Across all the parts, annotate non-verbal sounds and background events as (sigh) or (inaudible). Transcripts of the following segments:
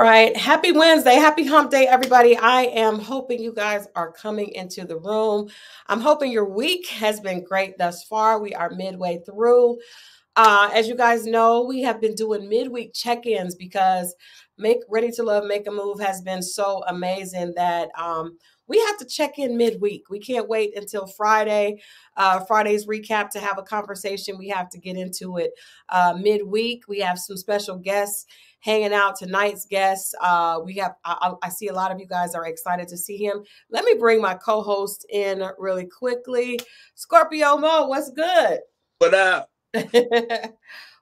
All right. Happy Wednesday. Happy hump day, everybody. I am hoping you guys are coming into the room. I'm hoping your week has been great thus far. We are midway through. Uh, as you guys know, we have been doing midweek check ins because Make Ready to Love, Make a Move has been so amazing that um, we have to check in midweek. We can't wait until Friday, uh, Friday's recap to have a conversation. We have to get into it uh, midweek. We have some special guests hanging out. Tonight's guest, uh, we have, I, I, see a lot of you guys are excited to see him. Let me bring my co host in really quickly. Scorpio Moe, what's good? What up? (laughs)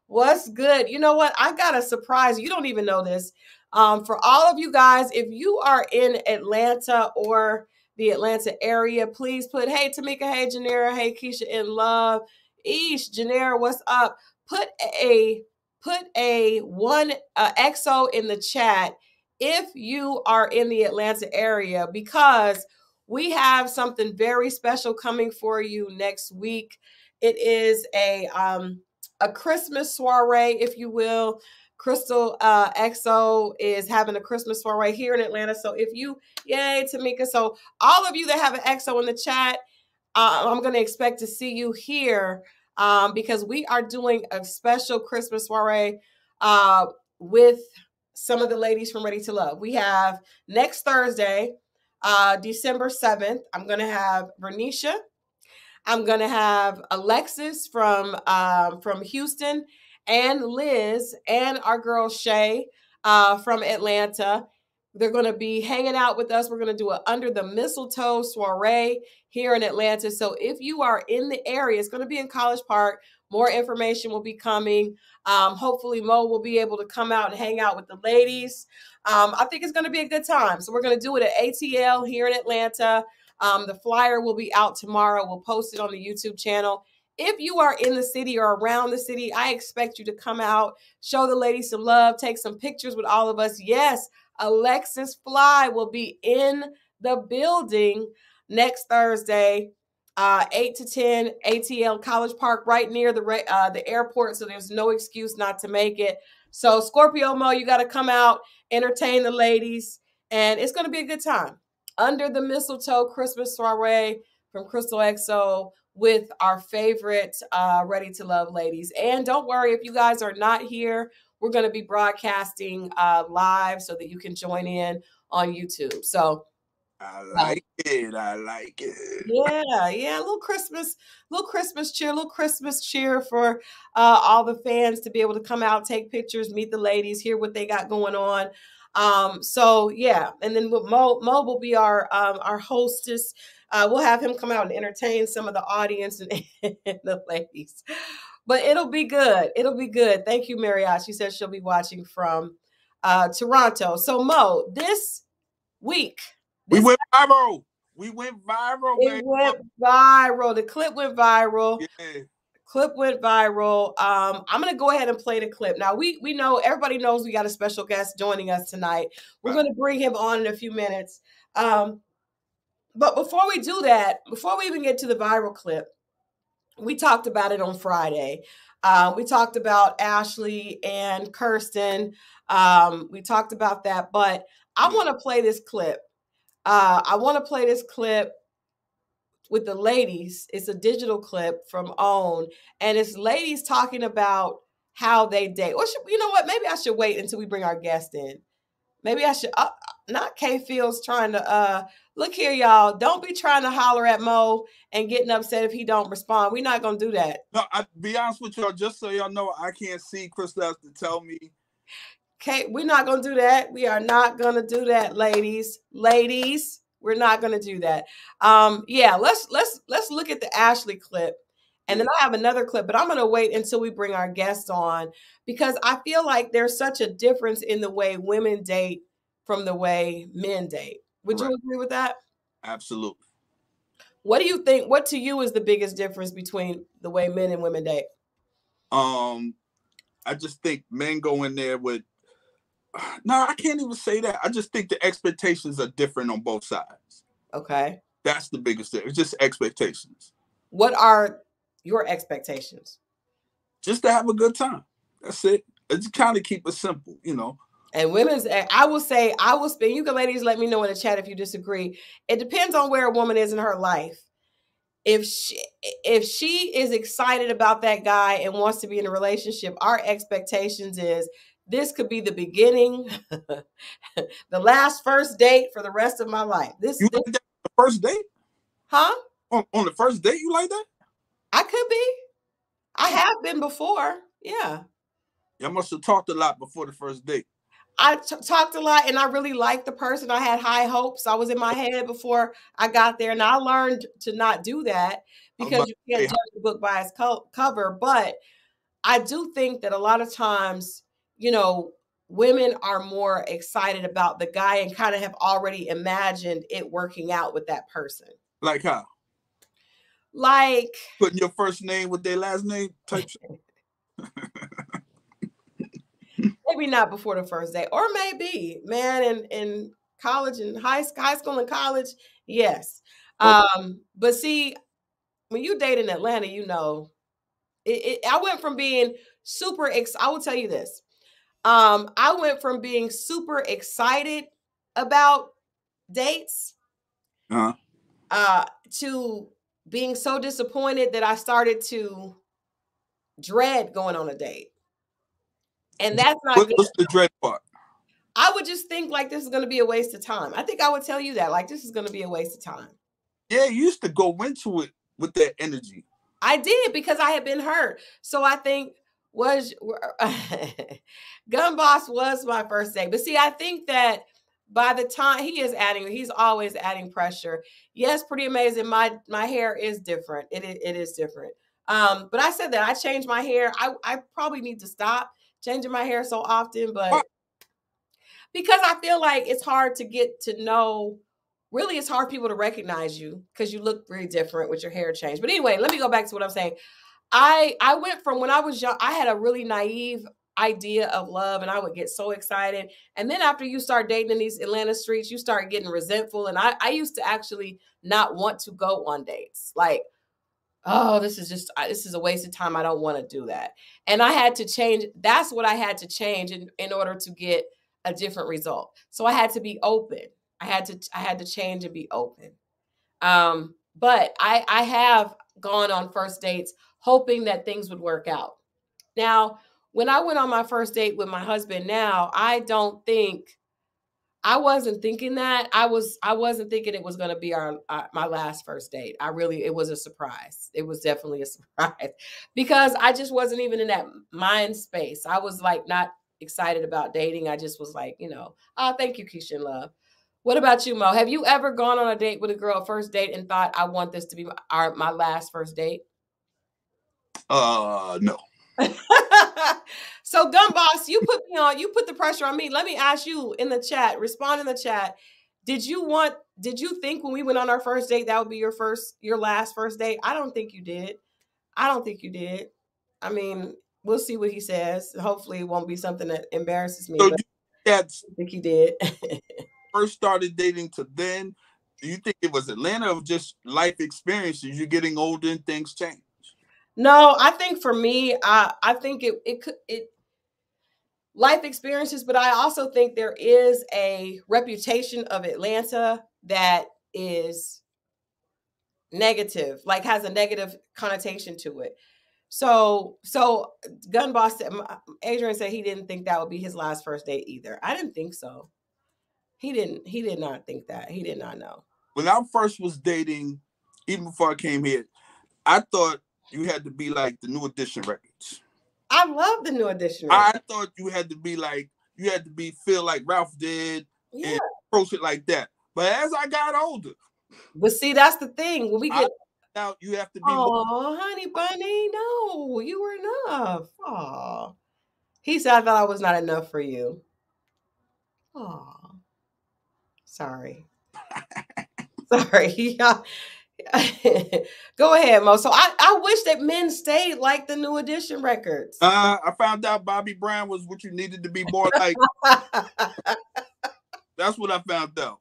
what's good? You know what? I got a surprise. You don't even know this. Um, for all of you guys, if you are in Atlanta or the Atlanta area, please put, hey, Tamika, hey, Janera, hey, Keisha in love. Ish, Janera, what's up? Put a put a one uh, XO in the chat if you are in the Atlanta area because we have something very special coming for you next week. It is a um, a Christmas soiree, if you will. Christal uh, XO is having a Christmas soiree here in Atlanta. So if you, yay, Tamika. So all of you that have an XO in the chat, uh, I'm going to expect to see you here um, because we are doing a special Christmas soiree uh, with some of the ladies from Ready to Love. We have next Thursday, uh, December 7th, I'm going to have Verneashia. I'm going to have Alexis from um, from Houston and Liz and our girl Shay uh, from Atlanta. They're going to be hanging out with us. We're going to do a under the mistletoe soiree here in Atlanta. So if you are in the area, it's going to be in College Park. More information will be coming. Um, hopefully, Moe will be able to come out and hang out with the ladies. Um, I think it's going to be a good time. So we're going to do it at ATL here in Atlanta. Um, the flyer will be out tomorrow. We'll post it on the YouTube channel. If you are in the city or around the city, I expect you to come out, show the ladies some love, take some pictures with all of us. Yes, Alexis Fly will be in the building next Thursday, uh, 8 to 10, ATL College Park, right near the, uh, the airport. So there's no excuse not to make it. So, Scorpio Moe, you got to come out, entertain the ladies, and it's going to be a good time. Under the Mistletoe Christmas Soiree from Christal XO with our favorite uh, Ready to Love ladies. And don't worry if you guys are not here, we're going to be broadcasting uh, live so that you can join in on YouTube. So I like it. I like it. Yeah, yeah. A little Christmas, little Christmas cheer, little Christmas cheer for uh, all the fans to be able to come out, take pictures, meet the ladies, hear what they got going on. Um, so yeah, and then with Moe, Moe will be our um, our hostess. Uh, we'll have him come out and entertain some of the audience and, (laughs) and the ladies but it'll be good. It'll be good. Thank you, Marriott. She says she'll be watching from uh, Toronto. So, Moe, this week, we went viral. We went viral. It man. went viral. The clip went viral. Yeah. Clip went viral. Um, I'm gonna go ahead and play the clip. Now we we know everybody knows we got a special guest joining us tonight. We're gonna bring him on in a few minutes. Um, but before we do that, before we even get to the viral clip, we talked about it on Friday. Uh, we talked about Ashlee and Kirstin. Um, we talked about that, but I want to play this clip. Uh, I want to play this clip with the ladies. It's a digital clip from OWN, and it's ladies talking about how they date. Or should, you know what? Maybe I should wait until we bring our guest in. Maybe I should. Uh, not K Fields trying to uh look here, y'all. Don't be trying to holler at Moe and getting upset if he don't respond. We're not gonna do that. No, I be honest with y'all, just so y'all know, I can't see Christal to tell me. Okay, we're not gonna do that. We are not gonna do that, ladies. Ladies, we're not gonna do that. Um, yeah, let's let's let's look at the Ashlee clip. And then I have another clip, but I'm going to wait until we bring our guests on because I feel like there's such a difference in the way women date from the way men date. Would right. you agree with that? Absolutely. What do you think? What to you is the biggest difference between the way men and women date? Um, I just think men go in there with. No, I can't even say that. I just think the expectations are different on both sides. Okay. That's the biggest thing. It's just expectations. What are your expectations? Just to have a good time. That's it. It's kind of keep it simple, you know. And women's, eh, I will say, I will spend. You can, ladies, let me know in the chat if you disagree. It depends on where a woman is in her life. If she, if she is excited about that guy and wants to be in a relationship, our expectations is this could be the beginning, (laughs) the last first date for the rest of my life. This, You this like that on the first date? huh? On, on the first date, you like that? I could be. I have been before. Yeah. Y'all must have talked a lot before the first date. I t- talked a lot and I really liked the person. I had high hopes. I was in my head before I got there. And I learned to not do that because you can't judge the book by its co- cover. But I do think that a lot of times, you know, women are more excited about the guy and kind of have already imagined it working out with that person. Like how? Like, Putting your first name with their last name type shit. (laughs) (laughs) maybe not before the first day, or maybe, man, in, in college and high, high school and college, yes. Okay. Um, but see, when you date in Atlanta, you know, it, it, I went from being super ex. I will tell you this. Um, I went from being super excited about dates Uh-huh. uh, to being so disappointed that I started to dread going on a date. And that's not What, what's the dread part? I would just think like this is going to be a waste of time. I think I would tell you that like this is going to be a waste of time. Yeah, you used to go into it with that energy. I did because I had been hurt. So I think was (laughs) Gun Boss was my first day. But see, I think that by the time he is adding, he's always adding pressure. Yes, pretty amazing. My my hair is different. It is, it is different. Um, but I said that I changed my hair. I, I probably need to stop changing my hair so often, but because I feel like it's hard to get to know. Really, it's hard for people to recognize you because you look very different with your hair changed. But anyway, let me go back to what I'm saying. I I went from when I was young, I had a really naive idea of love and I would get so excited. And then after you start dating in these Atlanta streets, you start getting resentful. And I, I used to actually not want to go on dates. Like, oh, this is just this is a waste of time. I don't want to do that. And I had to change. That's what I had to change in, in order to get a different result. So I had to be open. I had to I had to change and be open. Um, but I I have gone on first dates hoping that things would work out. Now, when I went on my first date with my husband now, I don't think I wasn't thinking that. I was I wasn't thinking it was going to be our uh, my last first date. I really it was a surprise. It was definitely a (laughs) surprise because I just wasn't even in that mind space. I was like not excited about dating. I just was like, you know, oh, thank you, Keisha Love. What about you, Moe? Have you ever gone on a date with a girl, first date, and thought, I want this to be my, our, my last first date? Uh no. (laughs) so gun boss you put me on you put the pressure on me. Let me ask you in the chat respond in the chat. Did you want did you think when we went on our first date that would be your first your last first date? I don't think you did. I don't think you did. I mean we'll see what he says. Hopefully it won't be something that embarrasses me So but you had i think he did (laughs) first started dating to then, do you think it was Atlanta or just life experiences? You're getting older and things change. No, I think for me, I I think it it could it life experiences, but I also think there is a reputation of Atlanta that is negative, like has a negative connotation to it. So so Gun Boss Adrian said he didn't think that would be his last first date either. I didn't think so. He didn't he did not think that. He did not know. When I first was dating, even before I came here, I thought you had to be like the new edition records. I love the new edition. I thought you had to be like you had to be feel like Ralph did yeah. and approach it like that. But as I got older, But see, that's the thing. When we get now you have to be more, Oh, honey bunny, no, you were enough. Oh, he said I thought I was not enough for you. Oh, sorry, (laughs) sorry. (laughs) Go ahead, Moe. So I, I wish that men stayed like the new edition records. Uh, I found out Bobby Brown was what you needed to be more like. (laughs) That's what I found out.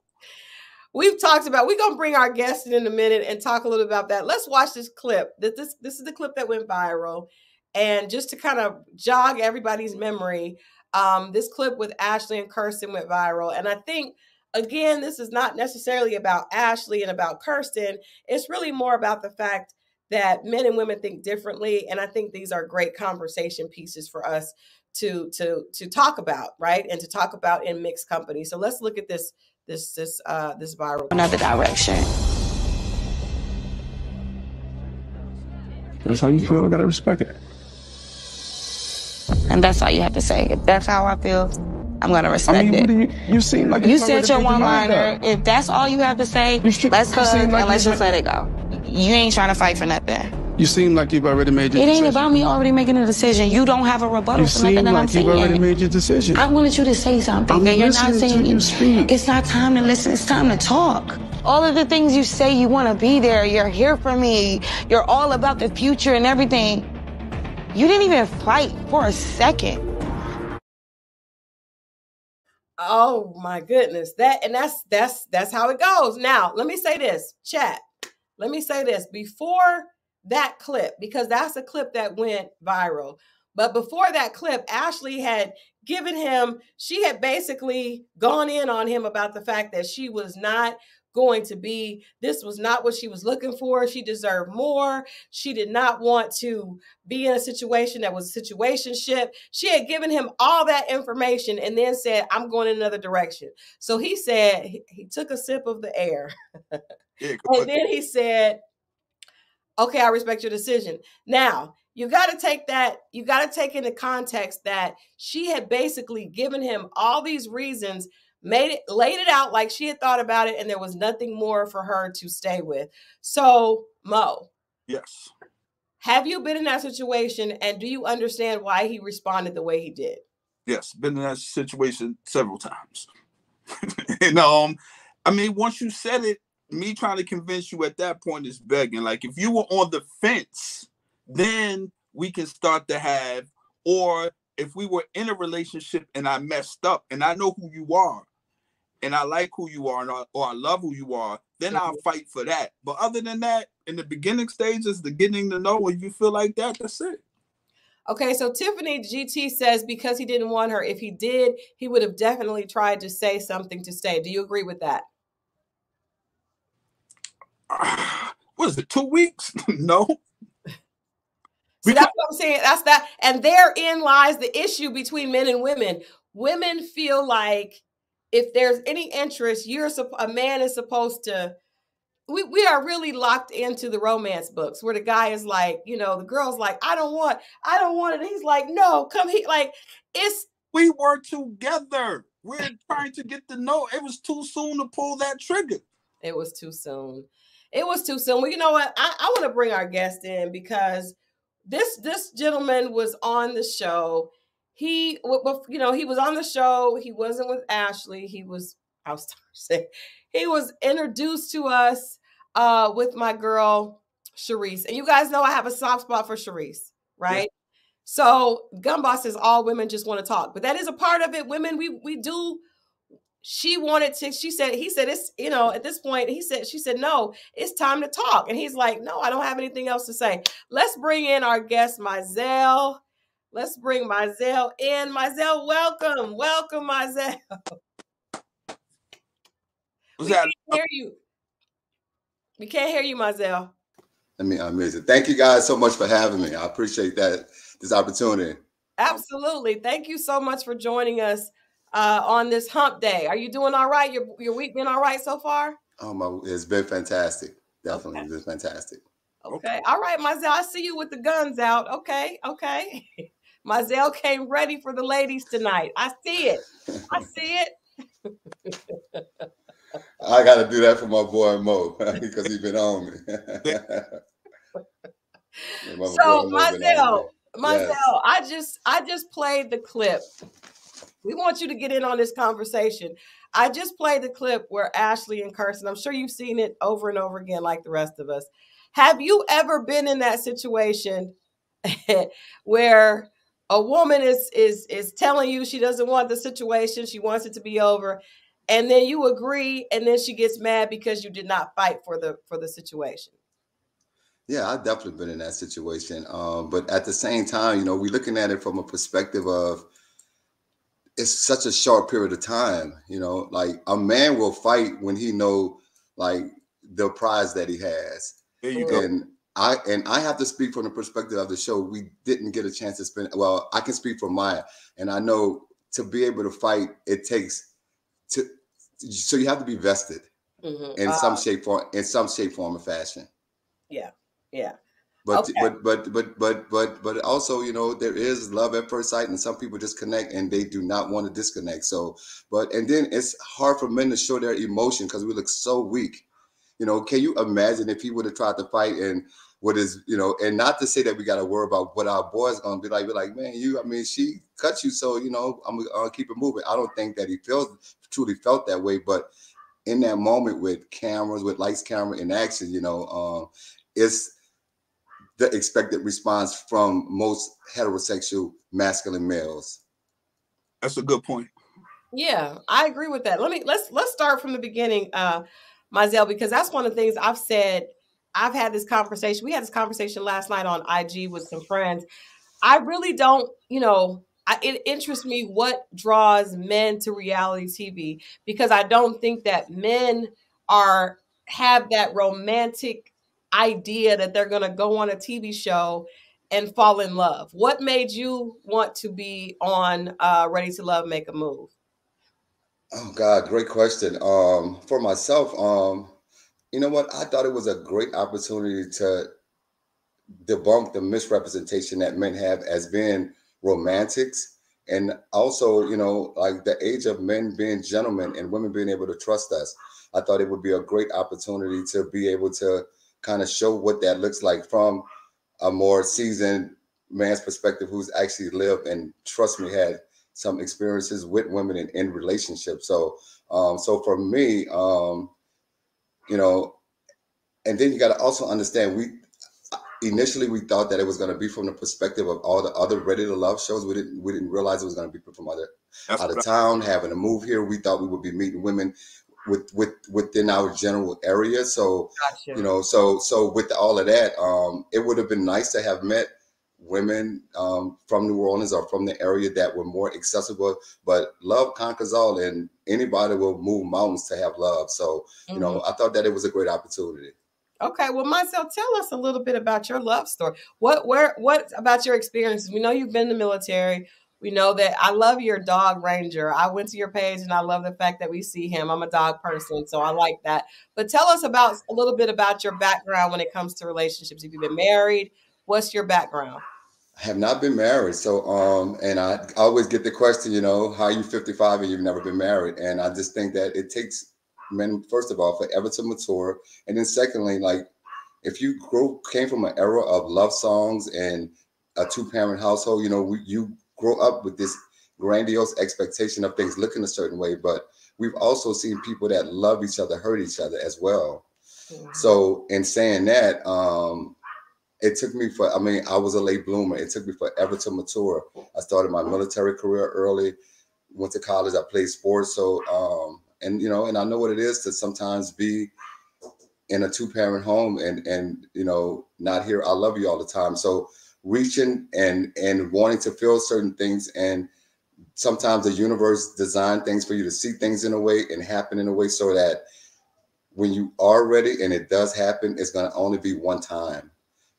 We've talked about. We're gonna bring our guest in in a minute and talk a little about that. Let's watch this clip. This this this is the clip that went viral, and just to kind of jog everybody's memory, um, this clip with Ashlee and Kirstin went viral, and I think again, this is not necessarily about Ashlee and about Kirstin. It's really more about the fact that men and women think differently, and I think these are great conversation pieces for us to to to talk about, right? And to talk about in mixed company. So let's look at this this this uh this viral another direction. That's how you feel. I gotta respect it. And that's all you have to say. If that's how I feel, I'm gonna respect I mean, it. you, you seem like You said your one liner. up. If that's all you have to say, should- let's you hug seem and let's just let it go. You ain't trying to fight for nothing. You seem like you've already made your decision. It ain't about me already making a decision. You don't have a rebuttal You for nothing seem that I'm like you've already made your decision. I wanted you to say something. I'm and you're not saying you speak. It's not time to listen. It's time to talk. All of the things you say you want to be there. You're here for me. You're all about the future and everything. You didn't even fight for a second. Oh my goodness. That and that's that's that's how it goes. Now, let me say this, chat. Let me say this before that clip because that's a clip that went viral. But before that clip, Ashlee had given him she had basically gone in on him about the fact that she was not going to be this was not what she was looking for. She deserved more. She did not want to be in a situation that was a situationship. She had given him all that information and then said, I'm going in another direction. So he said, he, he took a sip of the air. Yeah, (laughs) And then he said, Okay, I respect your decision. Now, you got to take that, you got to take into context that she had basically given him all these reasons, made it, laid it out like she had thought about it, and there was nothing more for her to stay with. So, Moe, yes. have you been in that situation and do you understand why he responded the way he did? Yes, been in that situation several times. (laughs) and um, I mean, once you said it, me trying to convince you at that point is begging. Like if you were on the fence, then we can start to have, or if we were in a relationship and I messed up and I know who you are, and I like who you are, and I, or I love who you are, then I'll mm-hmm. fight for that. But other than that, in the beginning stages, the getting to know, when you feel like that, that's it. Okay, so Tiffany GT says because he didn't want her, if he did, he would have definitely tried to say something to stay. Do you agree with that? (sighs) what is it? Two weeks? (laughs) no. See, that's what I'm saying. That's that. And therein lies the issue between men and women. Women feel like if there's any interest, you're a man is supposed to. We, we are really locked into the romance books where the guy is like, you know, the girl's like, I don't want, I don't want it. And he's like, no, come here. Like, it's we were together. We're trying to get to know. It was too soon to pull that trigger. It was too soon. It was too soon. Well, you know what? I, I want to bring our guest in because this this gentleman was on the show. He, you know, he was on the show. He wasn't with Ashlee. He was, I was (laughs) trying to say, he was introduced to us uh, with my girl Sharice. And you guys know I have a soft spot for Sharice, right? So Gumboss says all women just want to talk, but that is a part of it. Women, we we do she wanted to she said he said it's you know at this point he said she said no it's time to talk and he's like no i don't have anything else to say let's bring in our guest Mizell. let's bring Mizell in Mizell, welcome welcome Mizell. Was we can't hear you we can't hear you Mizell. I mean, I'm amazing. Thank you guys so much for having me. I appreciate that this opportunity. absolutely thank you so much for joining us uh, on this hump day are you doing all right your, your week been all right so far Oh my, it's been fantastic. Definitely, it's been fantastic. Okay. All right, Mizell. I see you with the guns out. Okay. Okay. (laughs) Mizell came ready for the ladies tonight. I see it. I (laughs) see it. I got to do that for my boy Moe (laughs) because he's been on me. So, boy Moe been on Mizell, me. Mizell, Yes. I just I just played the clip. We want you to get in on this conversation. I just played the clip where Ashlee and Kirstin, I'm sure you've seen it over and over again, like the rest of us. Have you ever been in that situation (laughs) where a woman is is is telling you she doesn't want the situation, she wants it to be over, and then you agree, and then she gets mad because you did not fight for the for the situation? Yeah, I've definitely been in that situation. Um, but at the same time, you know, we're looking at it from a perspective of it's such a short period of time. You know, like a man will fight when he know like the prize that he has. There you go. And I and I have to speak from the perspective of the show. We didn't get a chance to spend. Well, I can speak for Maya, and I know to be able to fight, it takes to. So you have to be vested Mhm. in Uh, some shape, form, in some shape, form, or fashion. yeah, yeah. But Okay. but but but but but but also, you know, there is love at first sight, and some people just connect and they do not want to disconnect. So, but and then it's hard for men to show their emotion because we look so weak. You know, can you imagine if he would have tried to fight and what is you know, and not to say that we got to worry about what our boys gonna be like. Be like, man, you. I mean, she cut you, so you know, I'm gonna keep it moving. I don't think that he feels truly felt that way, but in that moment with cameras, with lights, camera in action, you know, um, it's the expected response from most heterosexual masculine males. That's a good point. Yeah, I agree with that. Let me let's let's start from the beginning, uh, Mizell, because that's one of the things I've said. I've had this conversation. We had this conversation last night on IG with some friends. I really don't, you know, I, it interests me what draws men to reality TV because I don't think that men are have that romantic idea that they're going to go on a TV show and fall in love. What made you want to be on uh, Ready to Love, Make a Move? Oh God, great question. Um, for myself, um, you know what? I thought it was a great opportunity to debunk the misrepresentation that men have as being romantics, and also, you know, like the age of men being gentlemen and women being able to trust us. I thought it would be a great opportunity to be able to kind of show what that looks like from a more seasoned man's perspective who's actually lived and trust me had some experiences with women and in relationships. So, um, so for me, um, you know, and then you got to also understand we initially we thought that it was going to be from the perspective of all the other ready to love shows. We didn't we didn't realize it was going to be from other That's out of town having to move here. We thought we would be meeting women with with within our general area. So Gotcha. you know so so with all of that um it would have been nice to have met women um from new orleans or from the area that were more accessible but love conquers all and anybody will move mountains to have love so you know i thought that it was a great opportunity Okay, well, Marcel, tell us a little bit about your love story. What, where, what about your experiences? We know you've been in the military. We know that I love your dog Ranger. I went to your page and I love the fact that we see him. I'm a dog person, so I like that. But tell us about a little bit about your background when it comes to relationships. Have you've been married? What's your background? I have not been married so um and i always get the question you know how are you 55 and you've never been married and i just think that it takes men first of all forever to mature and then secondly like if you grow came from an era of love songs and a two-parent household you know you grow up with this grandiose expectation of things looking a certain way but we've also seen people that love each other hurt each other as well. So in saying that um it took me for i mean i was a late bloomer. It took me forever to mature. I started my military career early went to college i played sports. So um and you know and i know what it is to sometimes be in a two parent home and and you know not hear i love you all the time. So reaching and and wanting to feel certain things. And sometimes the universe designed things for you to see things in a way and happen in a way so that when you are ready and it does happen it's going to only be one time.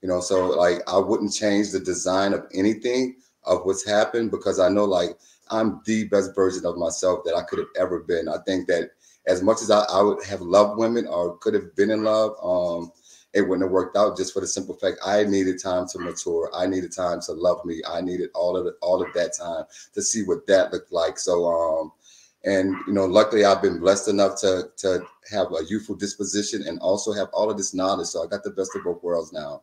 You know so like i wouldn't change the design of anything of what's happened because i know like i'm the best version of myself that i could have ever been. I think that as much as i, I would have loved women or could have been in love um it wouldn't have worked out just for the simple fact i needed time to mature i needed time to love me i needed all of the, all of that time to see what that looked like so um and you know luckily i've been blessed enough to to have a youthful disposition and also have all of this knowledge so i got the best of both worlds now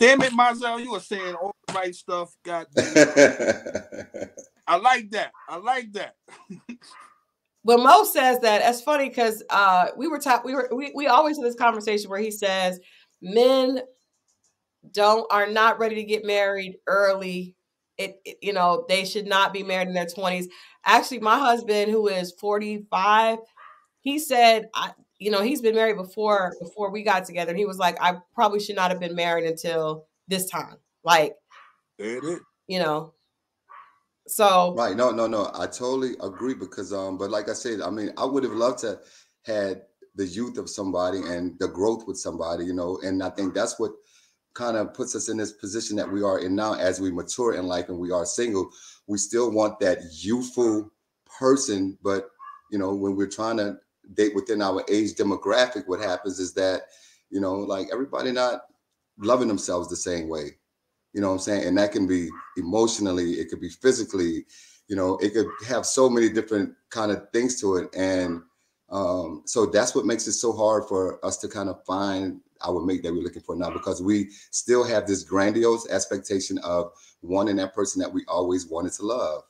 Damn it, Marzel, you were saying all the right stuff. God damn. (laughs) I like that. I like that. (laughs) but Moe says that that's funny because uh, we were talking. We were we, we always have this conversation where he says men don't are not ready to get married early. It, it you know they should not be married in their twenties. Actually, my husband who is forty five, he said I you know he's been married before before we got together. And he was like I probably should not have been married until this time. Like, There you know. So Right. No, no, no. I totally agree because um, but like I said, I mean, I would have loved to had the youth of somebody and the growth with somebody, you know, and I think that's what kind of puts us in this position that we are in now as we mature in life and we are single. We still want that youthful person, but you know, when we're trying to date within our age demographic, what happens is that, you know, like everybody not loving themselves the same way. You know what I'm saying? And that can be emotionally, it could be physically, you know, it could have so many different kind of things to it. And um, so that's what makes it so hard for us to kind of find our mate that we're looking for now because we still have this grandiose expectation of wanting that person that we always wanted to love.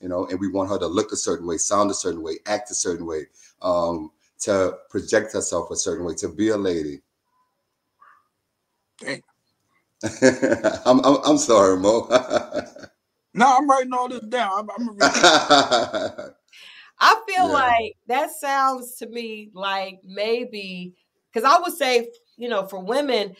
You know, and we want her to look a certain way, sound a certain way, act a certain way, um, to project herself a certain way, to be a lady. Damn. (laughs) I'm, I'm I'm sorry, Moe. (laughs) No, I'm writing all this down. I'm, I'm (laughs) I feel Yeah. like that sounds to me like maybe because I would say, you know, for women,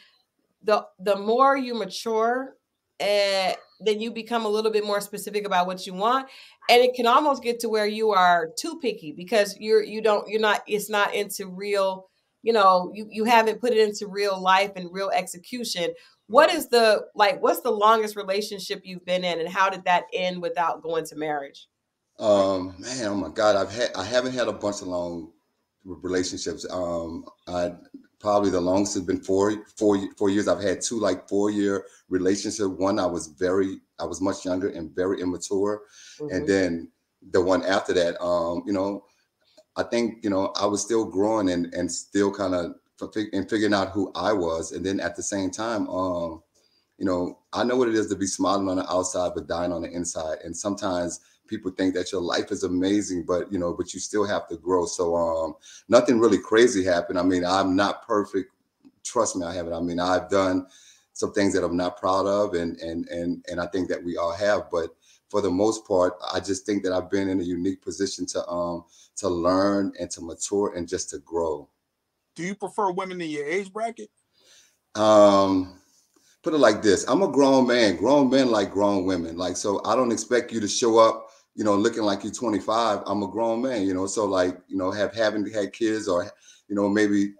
the the more you mature, and then you become a little bit more specific about what you want, and it can almost get to where you are too picky because you're you don't you're not it's not into real, you know, you you haven't put it into real life and real execution. What is the like? What's the longest relationship you've been in, and how did that end without going to marriage? Um, man, oh my God, I've had I haven't had a bunch of long relationships. Um, I probably the longest has been four four four years. I've had two like four year relationships. One I was very I was much younger and very immature, and Mhm. then the one after that, um, you know, I think you know I was still growing and and still kind of and figuring out who I was, and then at the same time, um, you know, I know what it is to be smiling on the outside but dying on the inside, and sometimes people think that your life is amazing, but you know, but you still have to grow. So um, nothing really crazy happened. I mean, I'm not perfect. Trust me, I haven't. I mean, I've done some things that I'm not proud of, and and and and I think that we all have. But for the most part, I just think that I've been in a unique position to um to learn and to mature and just to grow. Do you prefer women in your age bracket? Um, put it like this: I'm a grown man. Grown men like grown women. Like so, I don't expect you to show up, you know, looking like you're 25. I'm a grown man, you know. So like, you know, have having had kids or, you know, maybe,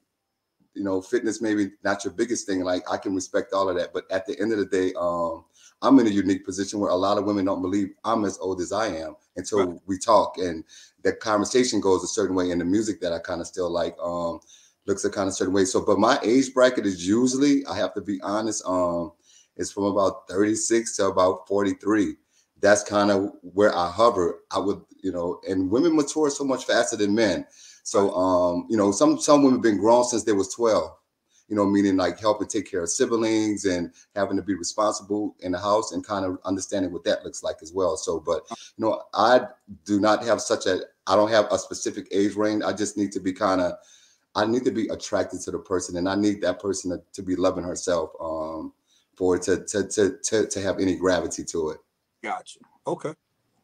you know, fitness maybe not your biggest thing. Like I can respect all of that, but at the end of the day, um, I'm in a unique position where a lot of women don't believe I'm as old as I am until Right. we talk and the conversation goes a certain way and the music that I kind of still like um looks a kind of certain way. So but my age bracket is usually, I have to be honest, um, it's from about 36 to about 43. That's kind of where I hover. I would, you know, and women mature so much faster than men. So um, you know, some some women have been grown since they was 12 you know, meaning like helping take care of siblings and having to be responsible in the house and kind of understanding what that looks like as well. So, but you know, I do not have such a, I don't have a specific age range. I just need to be kind of, I need to be attracted to the person and I need that person to, to be loving herself um, for it to, to, to, to, to have any gravity to it. Gotcha. Okay.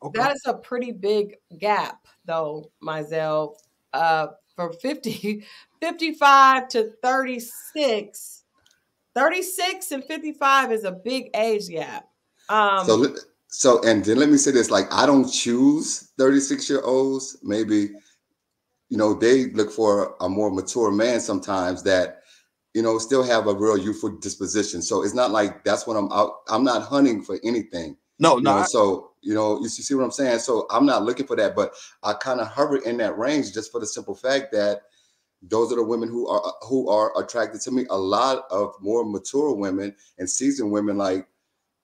Okay. That is a pretty big gap, though, Mizell. Uh, from 50, (laughs) 55 to 36. 36 and 55 is a big age gap. Um, so, so, and then let me say this, like, I don't choose 36 year olds. Maybe, you know, they look for a more mature man sometimes that, you know, still have a real youthful disposition. So it's not like that's what I'm out. I'm not hunting for anything. No, no. know, I- so you know, you see see what I'm saying. So I'm not looking for that, but I kind of hover in that range just for the simple fact that those are the women who are uh, who are attracted to me. A lot of more mature women and seasoned women, like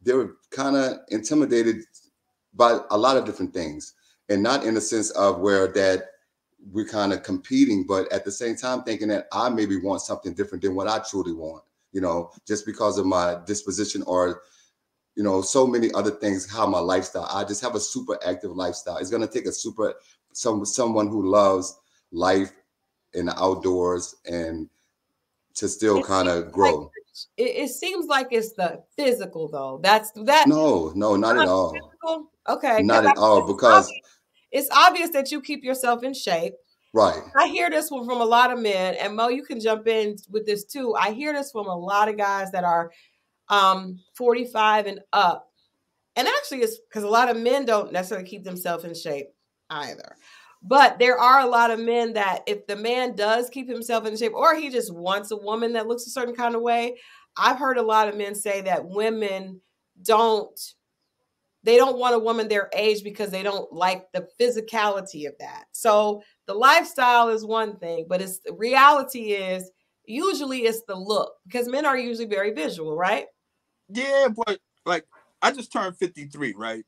they're kind of intimidated by a lot of different things, and not in the sense of where that we're kind of competing, but at the same time thinking that I maybe want something different than what I truly want. You know, just because of my disposition or you know, so many other things. How my lifestyle, I just have a super active lifestyle. It's gonna take a super some someone who loves life in the outdoors and to still kind of grow. like it, it seems like it's the physical though. That's that No, no, not at all. physical. Okay, Not I at all. it's Because obvious, it's obvious that you keep yourself in shape. right, I hear this one from a lot of men, and Moe, you can jump in with this too. I hear this from a lot of guys that are um 45 and up. And actually, it's because a lot of men don't necessarily keep themselves in shape either. But there are a lot of men that if the man does keep himself in shape, or he just wants a woman that looks a certain kind of way, I've heard a lot of men say that women don't they don't want a woman their age because they don't like the physicality of that. So the lifestyle is one thing, but it's the reality is usually it's the look because men are usually very visual, right? Yeah, but like I just turned 53, right?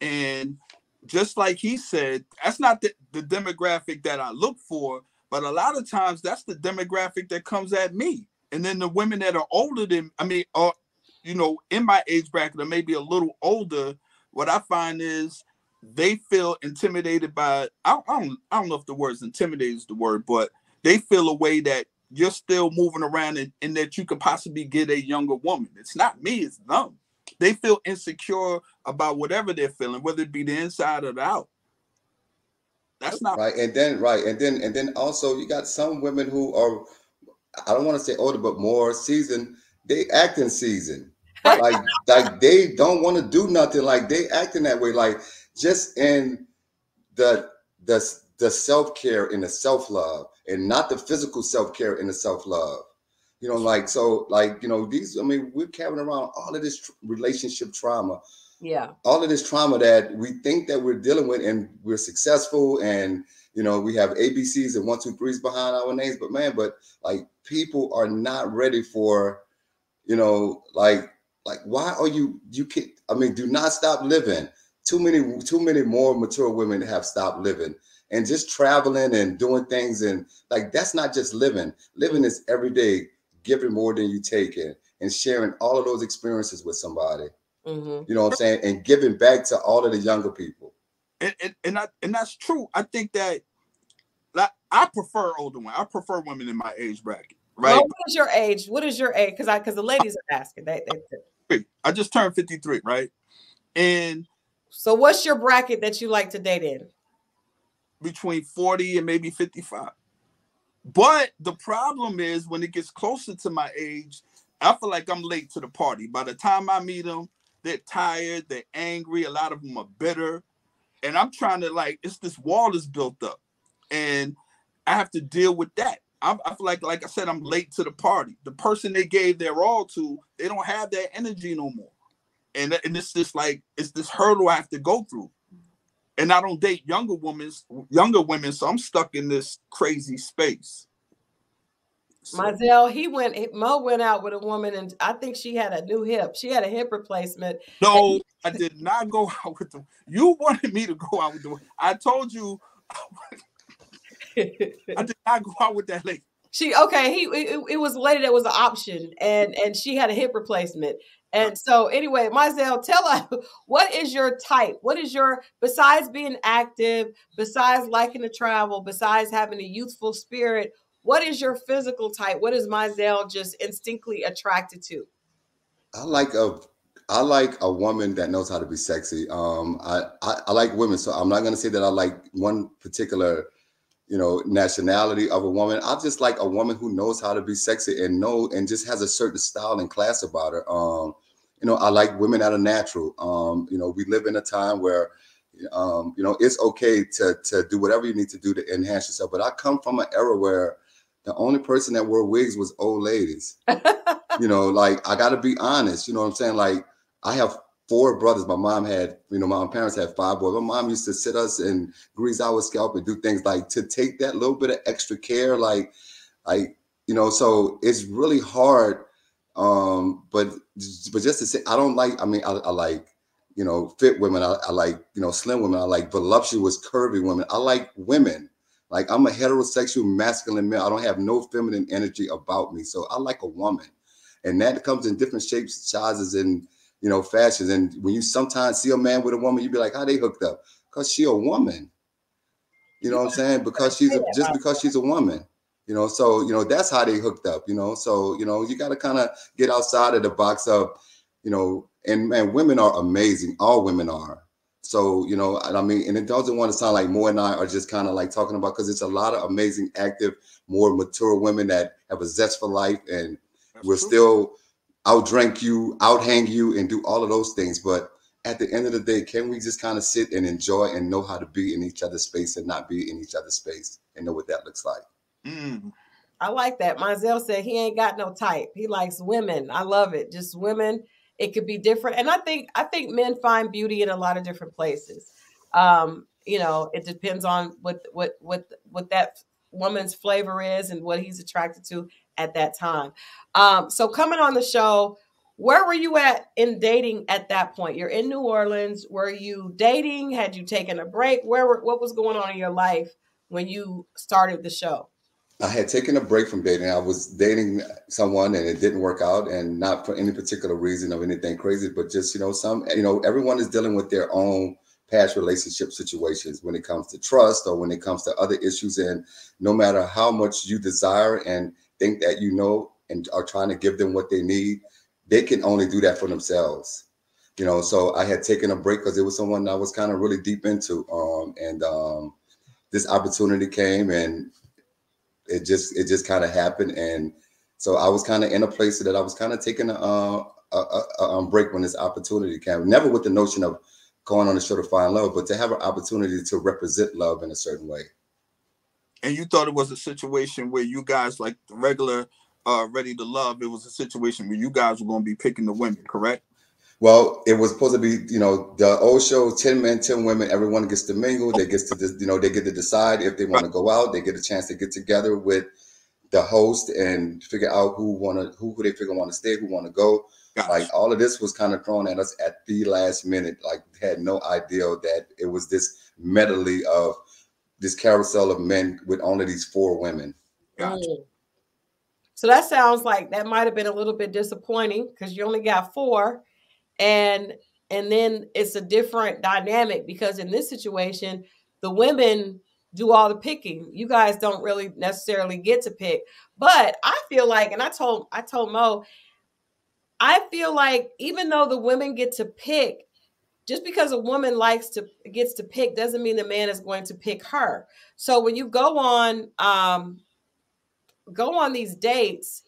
And just like he said, that's not the, the demographic that I look for, but a lot of times that's the demographic that comes at me. And then the women that are older than I mean, are you know, in my age bracket or maybe a little older, what I find is they feel intimidated by I, I don't I don't know if the word is intimidated is the word, but they feel a way that you're still moving around and, and that you could possibly get a younger woman. It's not me, it's them. They feel insecure about whatever they're feeling, whether it be the inside or the out. That's not right. And then right, and then and then also you got some women who are I don't want to say older, but more seasoned. They acting seasoned. (laughs) Like like they don't want to do nothing. Like they acting that way. Like just in the the the self care and the self love, and not the physical self care and the self love. You know, like so, like you know, these. I mean, we're carrying around all of this tr- relationship trauma, Yeah. all of this trauma that we think that we're dealing with, and we're successful, and you know, we have ABCs and one, two, threes behind our names. But man, but like people are not ready for, you know, like like why are you you can I mean, do not stop living. Too many too many more mature women have stopped living and just traveling and doing things and like that's not just living. Living is every day giving more than you taking and sharing all of those experiences with somebody. hmm You know what I'm saying? And giving back to all of the younger people. and, and, and, I, and that's true. I think that like I prefer older women. I prefer women in my age bracket, right? Moe, what is your age? What is your age? Because I because the ladies are asking. They, they, I just turned 53, right? And so what's your bracket that you like to date in? Between 40 and maybe 55. But the problem is when it gets closer to my age, I feel like I'm late to the party. By the time I meet them, they're tired, they're angry, a lot of them are bitter. And I'm trying to like, it's this wall is built up. And I have to deal with that. I, I feel like, like I said, I'm late to the party. The person they gave their all to, they don't have that energy no more. And, and it's just like, it's this hurdle I have to go through and I don't date younger women, younger women, so I'm stuck in this crazy space. So, Mizell, he went. he- Moe went out with a woman, and I think she had a new hip. She had a hip replacement. no, I did not go (laughs) out with them. You wanted me to go out with them. I told you I did not go out with that lady. she okay. He it, it was a lady that was an option, and and she had a hip replacement. And so anyway, Mizell, tell us (laughs) what is your type? What is your besides being active, besides liking to travel, besides having a youthful spirit? What is your physical type? What is Mizell just instinctively attracted to? I like a I like a woman that knows how to be sexy. Um, I, I, I like women, so I'm not gonna say that I like one particular, you know, nationality of a woman. I just like a woman who knows how to be sexy and know and just has a certain style and class about her. Um, you know, I like women that are natural. Um, you know, we live in a time where um, you know, it's okay to to do whatever you need to do to enhance yourself. But I come from an era where the only person that wore wigs was old ladies (laughs) you know, like I gotta be honest, you know what I'm saying? Like I have four brothers. My mom had, you know, my parents had five boys. My mom used to sit us and grease our scalp and do things like to take that little bit of extra care, like, like, you know, so it's really hard. Um, but but just to say, I don't like, I mean, I, I like, you know, fit women. I, I like, you know, slim women. I like voluptuous, curvy women. I like women. Like I'm a heterosexual masculine male. I don't have no feminine energy about me. So I like a woman and that comes in different shapes, sizes, and you know, fashions. And when you sometimes see a man with a woman, you be like, how they hooked up? Because she a woman. You know what I'm saying? Because she's a, just because she's a woman. You know, so you know that's how they hooked up. You know, so you know you got to kind of get outside of the box of, you know, and man, women are amazing. All women are. So you know, I mean, and it doesn't want to sound like Moe and I are just kind of like talking about because it's a lot of amazing, active, more mature women that have a zest for life, and That's we're true. still outdrink you, outhang you, and do all of those things. But at the end of the day, can we just kind of sit and enjoy and know how to be in each other's space and not be in each other's space and know what that looks like? Mm. I like that. Mizell said he ain't got no type. He likes women. I love it. Just women. It could be different. And I think I think men find beauty in a lot of different places. Um, you know, it depends on what what what what that woman's flavor is and what he's attracted to at that time. Um, so coming on the show, where were you at in dating at that point? You're in New Orleans. Were you dating? Had you taken a break? Where were, what was going on in your life when you started the show? I had taken a break from dating. I was dating someone and it didn't work out, and not for any particular reason of anything crazy, but just you know, some you know, everyone is dealing with their own past relationship situations when it comes to trust or when it comes to other issues. And no matter how much you desire and think that you know and are trying to give them what they need, they can only do that for themselves. You know, so I had taken a break because it was someone I was kind of really deep into. Um, and um, this opportunity came and it just it just kind of happened and so i was kind of in a place that i was kind of taking a, a, a, a um, break when this opportunity came never with the notion of going on the show to find love but to have an opportunity to represent love in a certain way And you thought it was a situation where you guys like the regular uh ready to love. It was a situation where you guys were gonna be picking the women, correct? Well it was supposed to be you know the old show 10 men 10 women everyone gets to mingle they gets to you know they get to decide if they want to go out they get a chance to get together with the host and figure out who want to who, who they figure want to stay who want to go Gotcha. like all of this was kind of thrown at us at the last minute like had no idea that it was this medley of this carousel of men with only these four women Gotcha. Mm. So that sounds like that might have been a little bit disappointing because you only got four, and and then it's a different dynamic because in this situation, the women do all the picking. You guys don't really necessarily get to pick. But I feel like, and I told I told Moe, I feel like even though the women get to pick, just because a woman likes to gets to pick doesn't mean the man is going to pick her. So when you go on um go on these dates,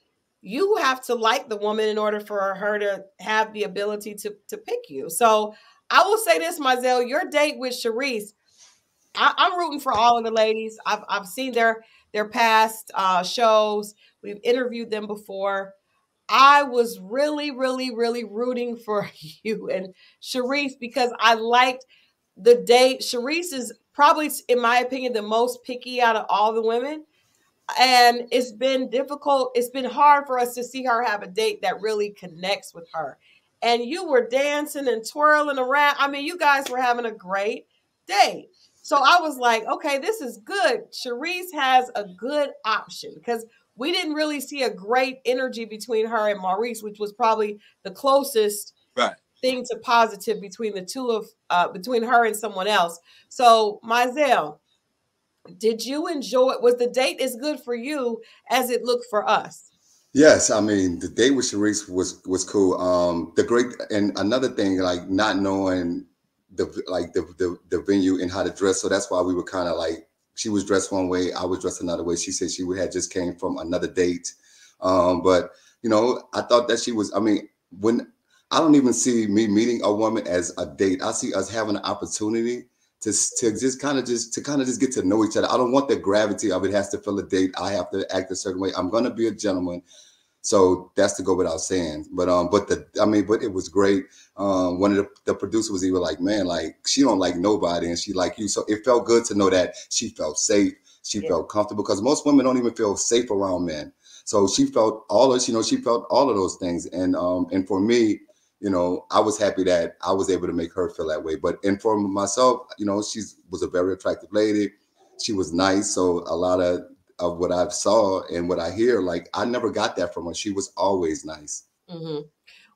you have to like the woman in order for her to have the ability to to pick you. So I will say this, Mizell, your date with Sharice, I, I'm rooting for all of the ladies. I've I've seen their their past uh, shows. We've interviewed them before. I was really, really, really rooting (laughs) for you and Sharice because I liked the date. Sharice is probably, in my opinion, the most picky out of all the women and it's been difficult it's been hard for us to see her have a date that really connects with her. And you were dancing and twirling around i mean you guys were having a great date so i was like okay this is good. Sharice has a good option. Because we didn't really see a great energy between her and maurice which was probably the closest Right. thing to positive between the two of uh, between her and someone else. So Mizell, did you enjoy it? Was the date as good for you as it looked for us? Yes, I mean the date with Sharice was was cool. Um, the great and another thing, like not knowing the like the the, the venue and how to dress, so that's why we were kind of like she was dressed one way, I was dressed another way. She said she had just came from another date, um, but you know I thought that she was. I mean, when I don't even see me meeting a woman as a date, I see us having an opportunity to, to just kind of just to kind of just get to know each other. I don't want the gravity of it has to fill a date. I have to act a certain way. I'm gonna be a gentleman. So that's to go without saying. But um, but the I mean, but it was great. Um, one of the, the producers was even like, man, like she don't like nobody and she like you. So it felt good to know that she felt safe. She Yeah. felt comfortable because most women don't even feel safe around men. So she felt all of, you know, she felt all of those things. And um, and for me, you know, I was happy that I was able to make her feel that way. But and for myself, you know, she was a very attractive lady. She was nice. So a lot of of what I saw and what I hear, like I never got that from her. She was always nice. hmm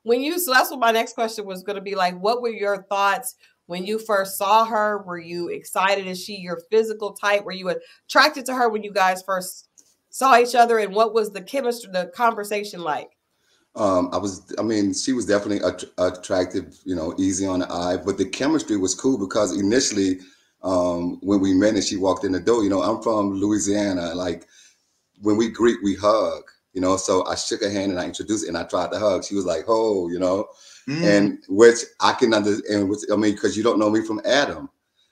when you so that's what my next question was going to be like what were your thoughts when you first saw her were you excited is she your physical type were you attracted to her when you guys first saw each other and what was the chemistry the conversation like um, I was, I mean, she was definitely att- attractive, you know, easy on the eye, but the chemistry was cool because initially, um, when we met and she walked in the door, you know, I'm from Louisiana. Like when we greet, we hug, you know. So I shook her hand and I introduced and I tried to hug. She was like, "Oh," you know, mm. and which I can understand. Which I mean, because you don't know me from Adam,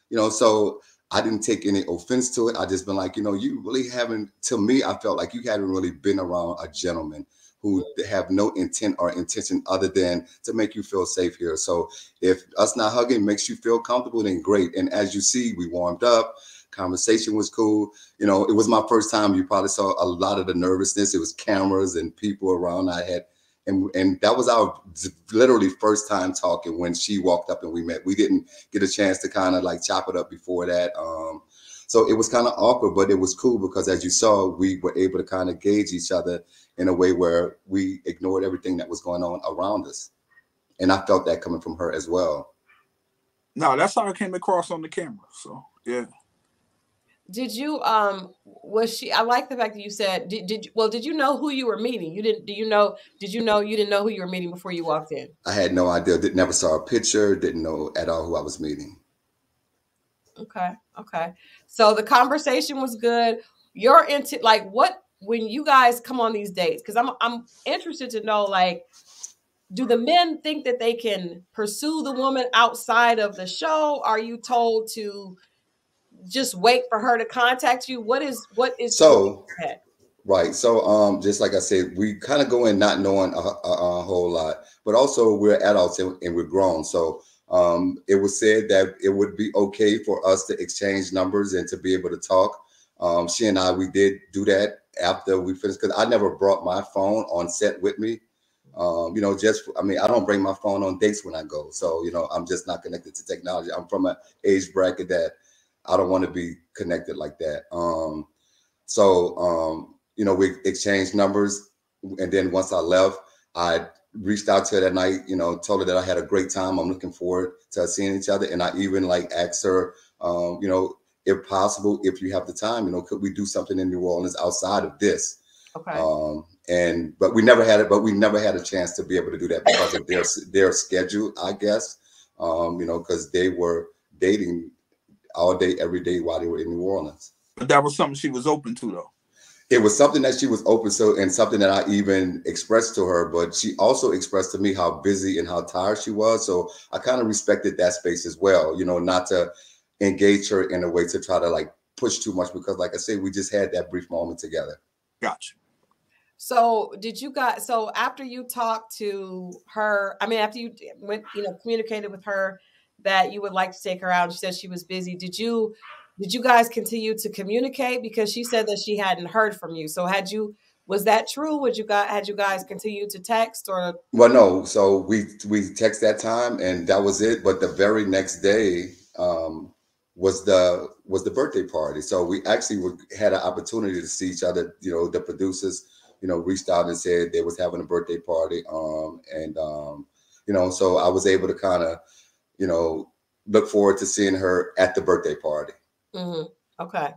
you know. So I didn't take any offense to it. I just been like, you know, you really haven't. To me, I felt like you hadn't really been around a gentleman who have no intent or intention other than to make you feel safe here. So if us not hugging makes you feel comfortable, then great. And as you see, we warmed up conversation was cool. You know, it was my first time. You probably saw a lot of the nervousness. It was cameras and people around. I had, and and that was our literally first time talking when she walked up and we met. We didn't get a chance to kind of like chop it up before that. Um, so it was kind of awkward, but it was cool because as you saw, we were able to kind of gauge each other in a way where we ignored everything that was going on around us. And I felt that coming from her as well. No, that's how I came across on the camera. So yeah. Did you um was she I like the fact that you said did, did well did you know who you were meeting? You didn't do you know did you know you didn't know who you were meeting before you walked in? I had no idea. Did never saw a picture, didn't know at all who I was meeting. Okay. Okay. So the conversation was good. You're into like what when you guys come on these dates cuz I'm I'm interested to know like do the men think that they can pursue the woman outside of the show? Are you told to just wait for her to contact you? What is what is so right? So um, just like I said, we kind of go in not knowing a, a, a, whole lot, but also we're adults and, and we're grown. So um, it was said that it would be okay for us to exchange numbers and to be able to talk. Um, she and I, we did do that after we finished because I never brought my phone on set with me. Um, you know, just I mean, I don't bring my phone on dates when I go, so you know, I'm just not connected to technology. I'm from an age bracket that I don't want to be connected like that. Um, so um, you know, we exchanged numbers, and then once I left, I reached out to her that night. You know, told her that I had a great time. I'm looking forward to seeing each other, and I even like asked her, um, you know, if possible, if you have the time, you know, could we do something in New Orleans outside of this? Okay. Um, and but we never had it, but we never had a chance to be able to do that because of their (laughs) their schedule, I guess. Um, you know, because they were dating all day, every day while they were in New Orleans. But that was something she was open to, though. It was something that she was open so and something that I even expressed to her. But she also expressed to me how busy and how tired she was. So I kind of respected that space as well. You know, not to engage her in a way to try to like push too much because, like I said, we just had that brief moment together. Gotcha. So did you guys? So after you talked to her, I mean, after you went, you know, communicated with her that you would like to take her out. She said she was busy. Did you did you guys continue to communicate because she said that she hadn't heard from you? So had you was that true? Would you guys had you guys continued to text or? Well, no. So we we text that time and that was it. But the very next day um, was the was the birthday party. So we actually were, had an opportunity to see each other. You know, the producers, you know, reached out and said they was having a birthday party. Um, and um, you know, so I was able to kind of you know, look forward to seeing her at the birthday party. Mm-hmm. Okay.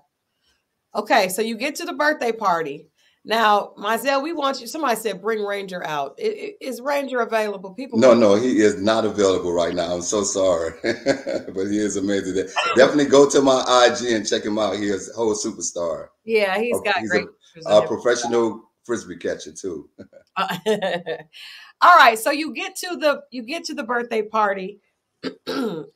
Okay. So you get to the birthday party. Now, Mizell, we want you. Somebody said bring Ranger out. Is Ranger available? People. No, no, he is not available right now. I'm so sorry, (laughs) but he is amazing. (laughs) Definitely go to my IG and check him out. He is a whole superstar. Yeah, he's got he's great. A, a professional frisbee catcher too. uh, (laughs) all right, so you get to the you get to the birthday party (clears throat)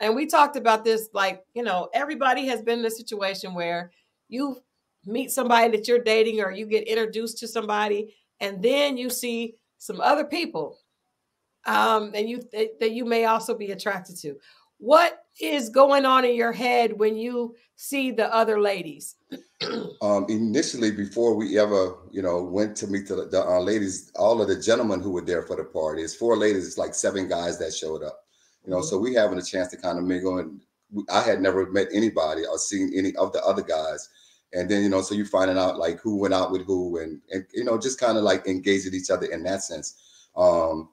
and we talked about this like, you know, everybody has been in a situation where you meet somebody that you're dating or you get introduced to somebody and then you see some other people um, and you th- that you may also be attracted to. What is going on in your head when you see the other ladies? (clears throat) um, initially, before we ever, you know, went to meet the, the uh, ladies, all of the gentlemen who were there for the party, it's four ladies, it's like seven guys that showed up you know, so we having a chance to kind of mingle. And I had never met anybody or seen any of the other guys. And then, you know, so you're finding out like who went out with who and, and you know, just kind of like engaging each other in that sense. Um,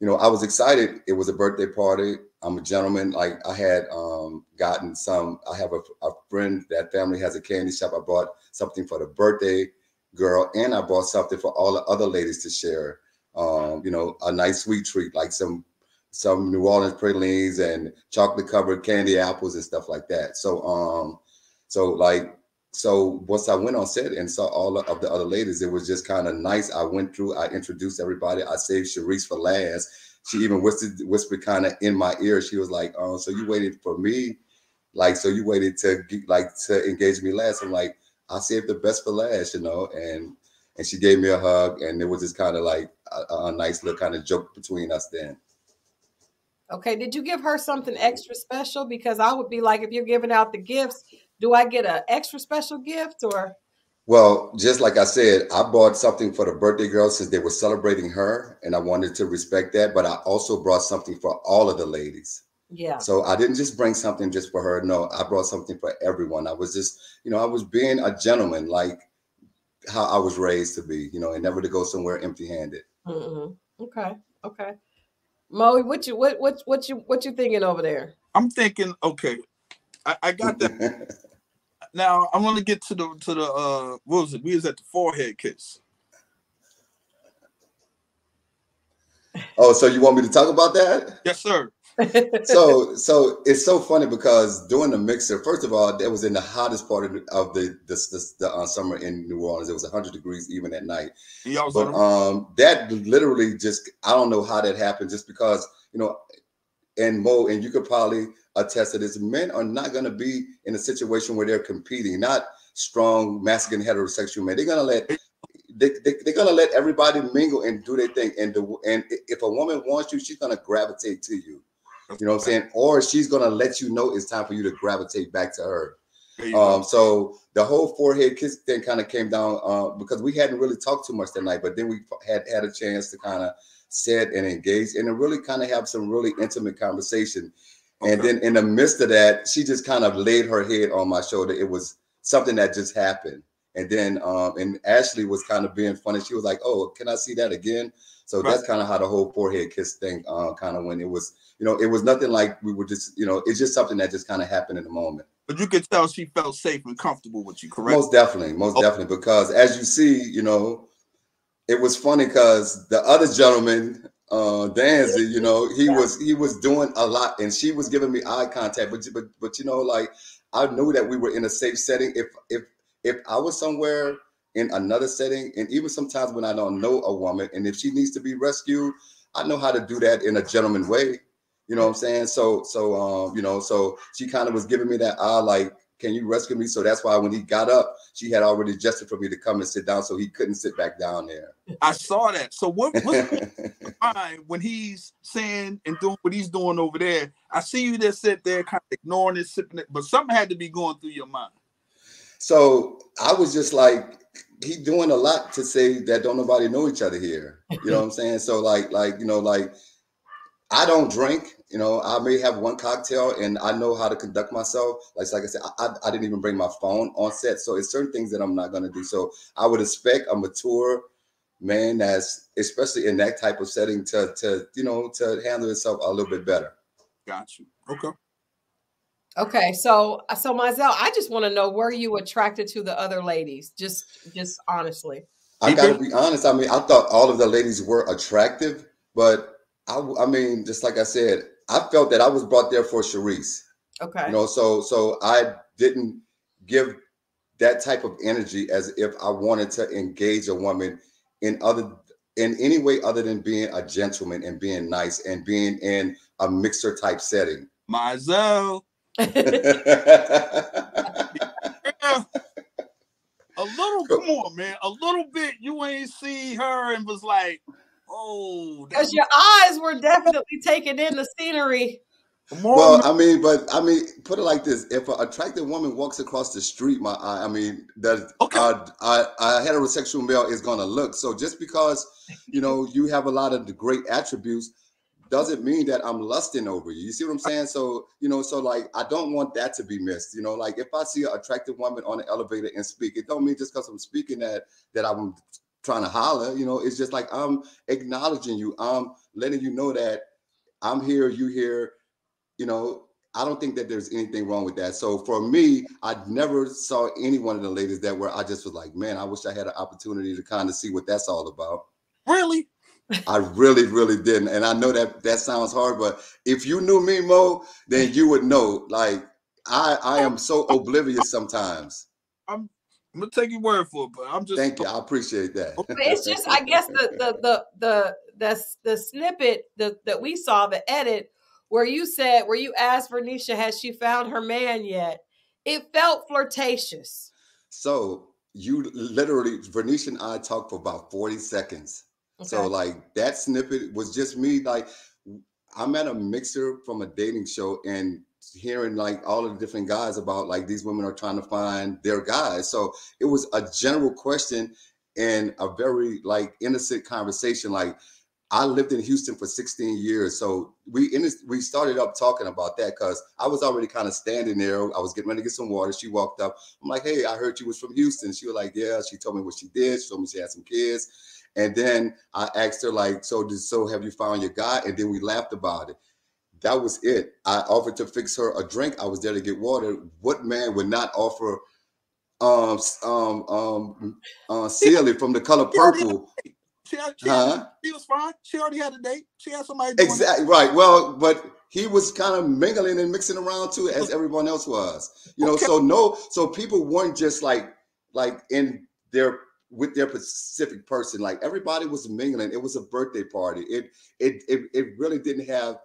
you know, I was excited. It was a birthday party. I'm a gentleman. Like I had um, gotten some. I have a, a friend that family has a candy shop. I bought something for the birthday girl, and I bought something for all the other ladies to share. Um, you know, a nice sweet treat like some some New Orleans pralines and chocolate covered candy apples and stuff like that. So um, so like so once I went on set and saw all of the other ladies, it was just kind of nice. I went through, I introduced everybody. I saved Sharice for last. She even whispered, whispered kind of in my ear. She was like, "Oh, so you waited for me? Like, so you waited to like to engage me last?" I'm like, "I saved the best for last," you know. And and she gave me a hug, and it was just kind of like a, a nice little kind of joke between us then. Okay, did you give her something extra special? Because I would be like, if you're giving out the gifts, do I get an extra special gift or? Well, just like I said, I bought something for the birthday girl since they were celebrating her, and I wanted to respect that. But I also brought something for all of the ladies. Yeah. So I didn't just bring something just for her. No, I brought something for everyone. I was just, you know, I was being a gentleman, like how I was raised to be, you know, and never to go somewhere empty-handed. Mm-hmm. Okay. Okay. Moe, what you what what what you what you thinking over there? I'm thinking, okay, I, I got that. (laughs) now I'm gonna get to the to the uh what was it? We was at the forehead kiss. Oh, so you want me to talk about that? Yes, sir. So so it's so funny because doing the mixer, first of all, that was in the hottest part of the of the the, the, the uh, summer in New Orleans. It was 100 degrees even at night. But um, that literally just I don't know how that happened. Just because you know, and Moe, and you could probably attest to this. Men are not going to be in a situation where they're competing. Not strong, masculine, heterosexual men. They're going to let they, they, they're gonna let everybody mingle and do their thing. And the and if a woman wants you, she's gonna gravitate to you. You know what I'm saying? Or she's gonna let you know it's time for you to gravitate back to her. Um, so the whole forehead kiss thing kind of came down uh, because we hadn't really talked too much that night, but then we had had a chance to kind of sit and engage and really kind of have some really intimate conversation. Okay. And then in the midst of that, she just kind of laid her head on my shoulder. It was something that just happened. And then um, and Ashlee was kind of being funny. She was like, "Oh, can I see that again?" So right. that's kind of how the whole forehead kiss thing uh, kind of went. It was, you know, it was nothing like we were just, you know, it's just something that just kind of happened in the moment. But you could tell she felt safe and comfortable with you, correct? Most definitely, most oh. definitely, because as you see, you know, it was funny because the other gentleman, uh, Danzy, you know, he was he was doing a lot, and she was giving me eye contact. But but but you know, like I knew that we were in a safe setting. If if if I was somewhere in another setting, and even sometimes when I don't know a woman, and if she needs to be rescued, I know how to do that in a gentleman way. You know what I'm saying? So so um, you know, so she kind of was giving me that eye, like, can you rescue me? So that's why when he got up, she had already gestured for me to come and sit down, so he couldn't sit back down there. I saw that. So what (laughs) what's when he's saying and doing what he's doing over there? I see you just sit there, kind of ignoring it, sipping it, but something had to be going through your mind. So I was just like, he doing a lot to say that don't nobody know each other here. You know what I'm (laughs) saying? So like, like you know, like I don't drink. You know, I may have one cocktail and I know how to conduct myself. Like, like I said, I, I didn't even bring my phone on set. So it's certain things that I'm not gonna do. So I would expect a mature man that's especially in that type of setting to to you know to handle himself a little bit better. Got you. Okay. Okay, so uh, so Mizell, I just want to know were you attracted to the other ladies? Just just honestly. I gotta be honest. I mean, I thought all of the ladies were attractive, but I I mean, just like I said, I felt that I was brought there for Sharice. Okay. You know, so so I didn't give that type of energy as if I wanted to engage a woman in other in any way other than being a gentleman and being nice and being in a mixer type setting. Mizell. Yeah. A little, come on, man. A little bit. You ain't see her and was like, oh. Because your eyes were definitely taking in the scenery. Well, I mean, but I mean, put it like this: if an attractive woman walks across the street, my eye, I mean, that okay. uh, a, a heterosexual male is gonna look. So just because you know you have a lot of the great attributes doesn't mean that I'm lusting over you. You see what I'm saying? So, you know, so like I don't want that to be missed. You know, like if I see an attractive woman on an elevator and speak, it don't mean just because I'm speaking that that I'm trying to holler. You know, it's just like I'm acknowledging you. I'm letting you know that I'm here, you here. You know, I don't think that there's anything wrong with that. So for me, I never saw any one of the ladies that where I just was like, man, I wish I had an opportunity to kind of see what that's all about. Really? I really, really didn't. And I know that that sounds hard, but if you knew me, Moe, then you would know. Like I, I am so oblivious sometimes. I'm I'm gonna take your word for it, but I'm just Thank you. I appreciate that. It's just, I guess the the the the the, the snippet the, that we saw, the edit where you said, where you asked Verneashia, has she found her man yet? It felt flirtatious. So you literally, Verneashia and I talked for about 40 seconds. So like that snippet was just me. Like I'm at a mixer from a dating show and hearing like all of the different guys about like these women are trying to find their guys. So it was a general question and a very like innocent conversation. Like I lived in Houston for 16 years, so we in this, we started up talking about that because I was already kind of standing there. I was getting ready to get some water. She walked up. I'm like, "Hey, I heard you was from Houston." She was like, "Yeah." She told me what she did. She told me she had some kids, and then I asked her like, "So did so have you found your guy?" And then we laughed about it. That was it. I offered to fix her a drink. I was there to get water. What man would not offer um um um uh Celia from the color She already had purple? She, had, she, had- Huh? she was fine. She already had a date. She had somebody. Exactly right. Well, but he was kind of mingling and mixing around too, as everyone else was. You know, Okay. so no, so people weren't just like like in their with their specific person. Like everybody was mingling. It was a birthday party. It it it, it really didn't have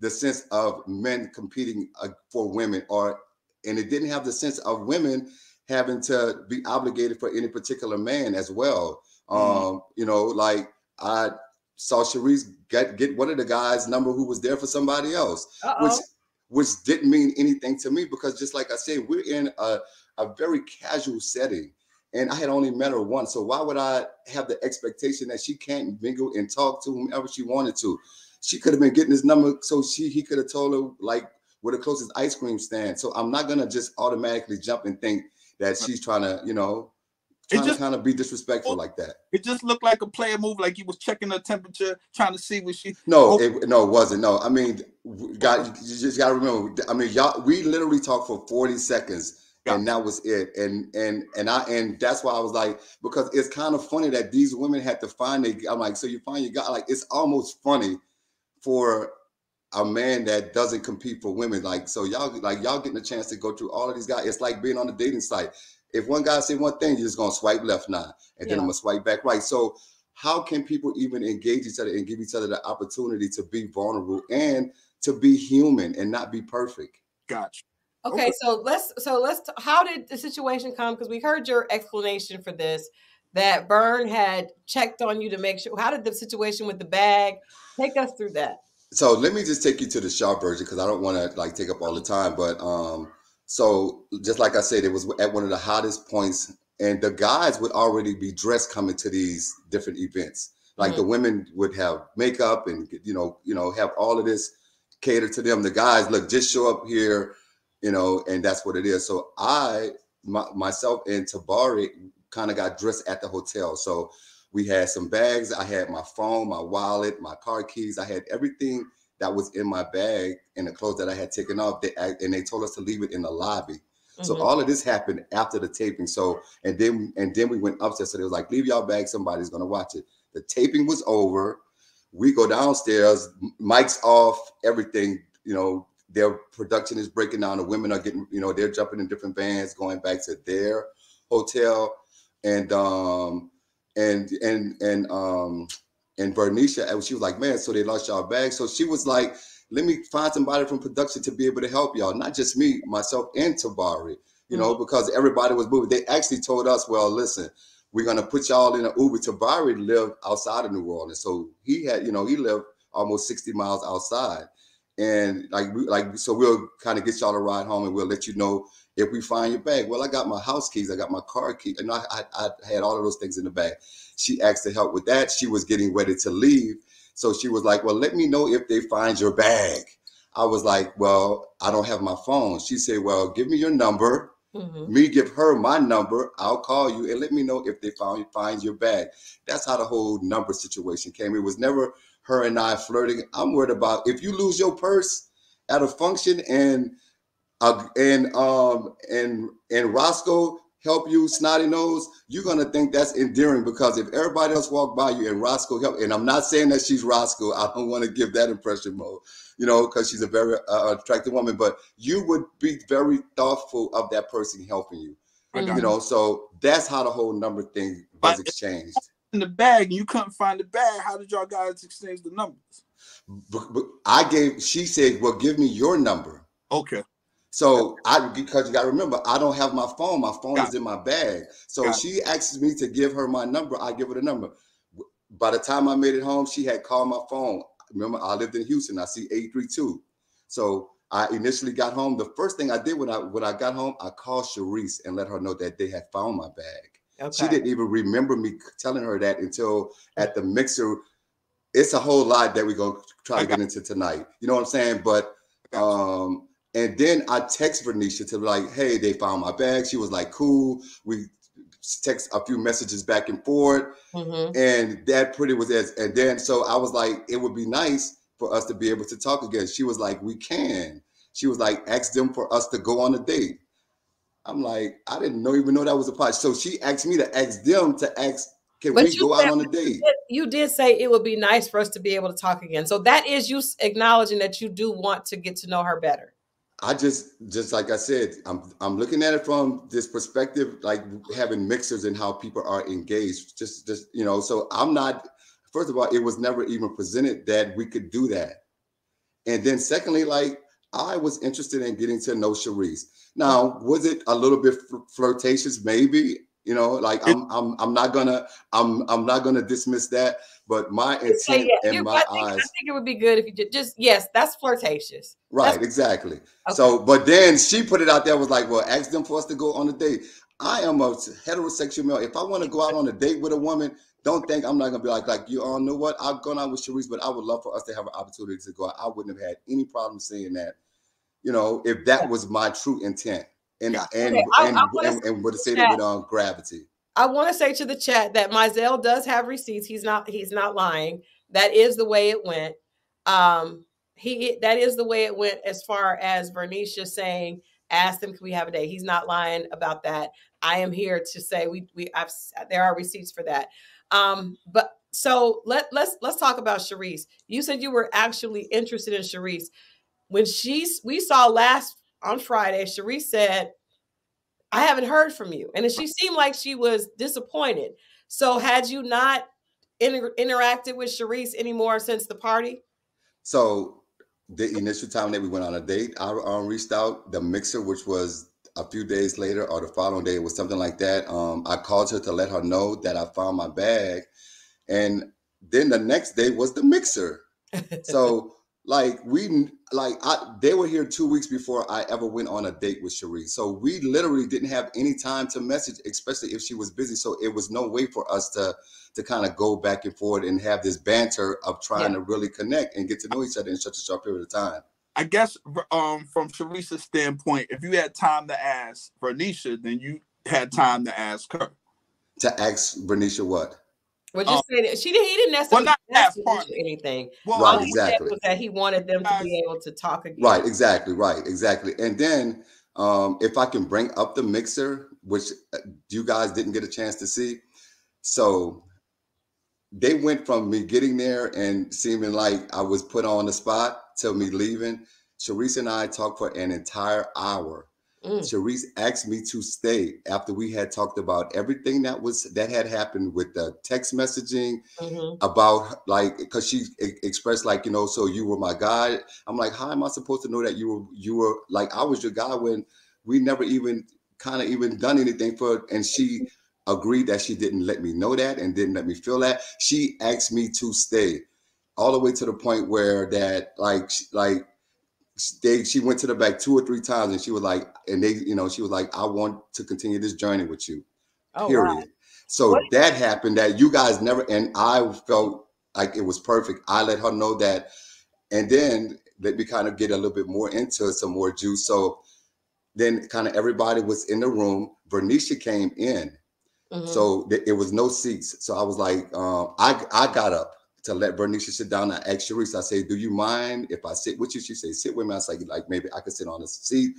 the sense of men competing uh, for women, or and it didn't have the sense of women having to be obligated for any particular man as well. Mhm. Um, you know, like I saw Sharice get get one of the guys' number who was there for somebody else, which Uh-oh. which didn't mean anything to me because just like I said, we're in a, a very casual setting. And I had only met her once. So why would I have the expectation that she can't mingle and talk to whomever she wanted to? She could have been getting his number so she he could have told her like where the closest ice cream stand. So I'm not gonna just automatically jump and think that she's trying to, you know, It trying just- to kind of be disrespectful like that. It just looked like a player move, like he was checking her temperature, trying to see what she. No, Oh. it, no, it wasn't. No, I mean, got you just got to remember. I mean, y'all, we literally talked for forty seconds, and that was it. And and and I and that's why I was like, because it's kind of funny that these women had to find a. I'm like, so you find your guy. Like, it's almost funny for a man that doesn't compete for women. Like, so y'all like y'all getting a chance to go through all of these guys. It's like being on the dating site. If one guy say one thing, you're just gonna swipe left now, and then Yeah. I'm gonna swipe back right. So how can people even engage each other and give each other the opportunity to be vulnerable and to be human and not be perfect? Gotcha. Okay, so let's so let's t- how did the situation come? Because we heard your explanation for this that Byrne had checked on you to make sure. How did the situation with the bag? Take us through that. So let me just take you to the short version because I don't want to like take up all the time. But um, so just like I said, it was at one of the hottest points, and the guys would already be dressed coming to these different events. Like the women would have makeup and you know, you know, have all of this catered to them. The guys look just show up here, you know, and that's what it is. So I, my, myself and Tabari kind of got dressed at the hotel. So we had some bags. I had my phone, my wallet, my car keys. I had everything that was in my bag and the clothes that I had taken off. They, and they told us to leave it in the lobby. So Mhm. all of this happened after the taping. So and then and then we went upstairs. So they was like, leave y'all bag, somebody's gonna watch it. The taping was over. We go downstairs, mics off, everything, you know, their production is breaking down. The women are getting, you know, they're jumping in different vans, going back to their hotel. And um and and and um and Verneashia, and she was like, man, so they lost y'all bags. So she was like, let me find somebody from production to be able to help y'all, not just me, myself, and Tabari, you know, because everybody was moving. They actually told us, well, listen, we're gonna put y'all in an Uber. Tabari lived outside of New Orleans, so he had, you know, he lived almost 60 miles outside. And like we like so we'll kind of get y'all to ride home and we'll let you know if we find your bag. Well, I got my house keys, I got my car key, and I, I, I had all of those things in the bag. She asked to help with that. She was getting ready to leave. So she was like, Well, let me know if they find your bag. I was like, Well, I don't have my phone. She said, Well, give me your number Mhm. Me give her my number. I'll call you and let me know if they found find your bag. That's how the whole number situation came. It was never her and I flirting. I'm worried about if you lose your purse at a function and uh, and um and and Roscoe help you snotty nose, you're gonna think that's endearing because if everybody else walk by you and Roscoe help, and I'm not saying that she's Roscoe, I don't want to give that impression, Moe, you know, because she's a very uh, attractive woman, but you would be very thoughtful of that person helping you, Mhm. you know. So that's how the whole number thing was But- exchanged. In the bag and you couldn't find the bag. How did y'all guys exchange the numbers? But, but I gave, she said, "Well, give me your number." Okay. So I because you gotta remember, I don't have my phone. My phone Got is in my bag. So Got it. she asks me to give her my number. I give her the number. By the time I made it home, she had called my phone. Remember, I lived in Houston. I see 832. So I initially got home. The first thing I did when I when I got home, I called Sharice and let her know that they had found my bag. She didn't even remember me telling her that until at the mixer. It's a whole lot that we're gonna try to get into tonight. You know what I'm saying? But um, and then I text Verneashia to be like, hey, they found my bag. She was like, cool. We text a few messages back and forth, Mhm. and that pretty was it. And then so I was like, it would be nice for us to be able to talk again. She was like, we can. She was like, ask them for us to go on a date. I'm like, I didn't know even know that was a part. So she asked me to ask them to ask, can But we go out on a date? You did say it would be nice for us to be able to talk again. So that is you acknowledging that you do want to get to know her better. I just, just like I said, I'm, I'm looking at it from this perspective, like having mixers and how people are engaged. Just, just you know, so I'm not. First of all, it was never even presented that we could do that. And then, secondly, like I was interested in getting to know Sharice. Now, was it a little bit fl- flirtatious? Maybe. You know, like I'm, I'm, I'm not gonna, I'm, I'm not gonna dismiss that. But my Just say intent and my I, think, I eyes, think it would be good if you did just yes, that's flirtatious. right? Exactly. Okay. So, but then she put it out there was like, well, ask them for us to go on a date. I am a heterosexual male. If I want to go out on a date with a woman, don't think I'm not gonna be like, like you all know what? I've gone out with Sharice, but I would love for us to have an opportunity to go out. I wouldn't have had any problem saying that, you know, if that was my true intent. And Yeah. and Okay, I- and, I and, and would have said it with um, gravity. I want to say to the chat that Mizell does have receipts. He's not he's not lying. That is the way it went. Um he that is the way it went as far as Verneashia saying ask them can we have a day. He's not lying about that. I am here to say we we I've there are receipts for that. Um but so let let's let's talk about Sharice. You said you were actually interested in Sharice. When she's we saw last on Friday, Sharice said I haven't heard from you. And she seemed like she was disappointed. So had you not inter- interacted with Sharice anymore since the party? So the initial time that we went on a date, I um, reached out the mixer, which was a few days later or the following day, it was something like that. Um, I called her to let her know that I found my bag, and then the next day was the mixer. (laughs) So like we like I they were here two weeks before I ever went on a date with Cherie. So we literally didn't have any time to message, especially if she was busy. So it was no way for us to to kind of go back and forth and have this banter of trying Yeah. to really connect and get to know each other in such a short period of time. I guess um from Sharice's standpoint, if you had time to ask Verneashia, then you had time to ask her. To ask Verneashia what? Would you Um, say that she didn't? He didn't necessarily not ask that part. anything. Well, Right, All he exactly. said was that he wanted them to be able to talk again. Right, exactly, right, exactly. And then um, if I can bring up the mixer, which uh, you guys didn't get a chance to see, so they went from me getting there and seeming like I was put on the spot to me leaving. Sharice and I talked for an entire hour. Mm. Sharice asked me to stay after we had talked about everything that was that had happened with the text messaging, Mhm. about like because she expressed like you know so you were my guy i'm like how am i supposed to know that you were you were like i was your guy when we never even kind of even done anything for and she agreed that she didn't let me know that and didn't let me feel that she asked me to stay all the way to the point where that like like they she went to the back two or three times and she was like and they you know she was like i want to continue this journey with you Oh, period. wow. So What- that happened that you guys never, and I felt like it was perfect. I let her know that, and then let me kind of get a little bit more into some more juice. So then kind of everybody was in the room. Verneashia came in, Mhm. so th- it was no seats. So I was like, um, I I got up to let Verneashia sit down. I asked Sharice, I say, do you mind if I sit with you? She said, sit with me. I said, like maybe I could sit on the seat,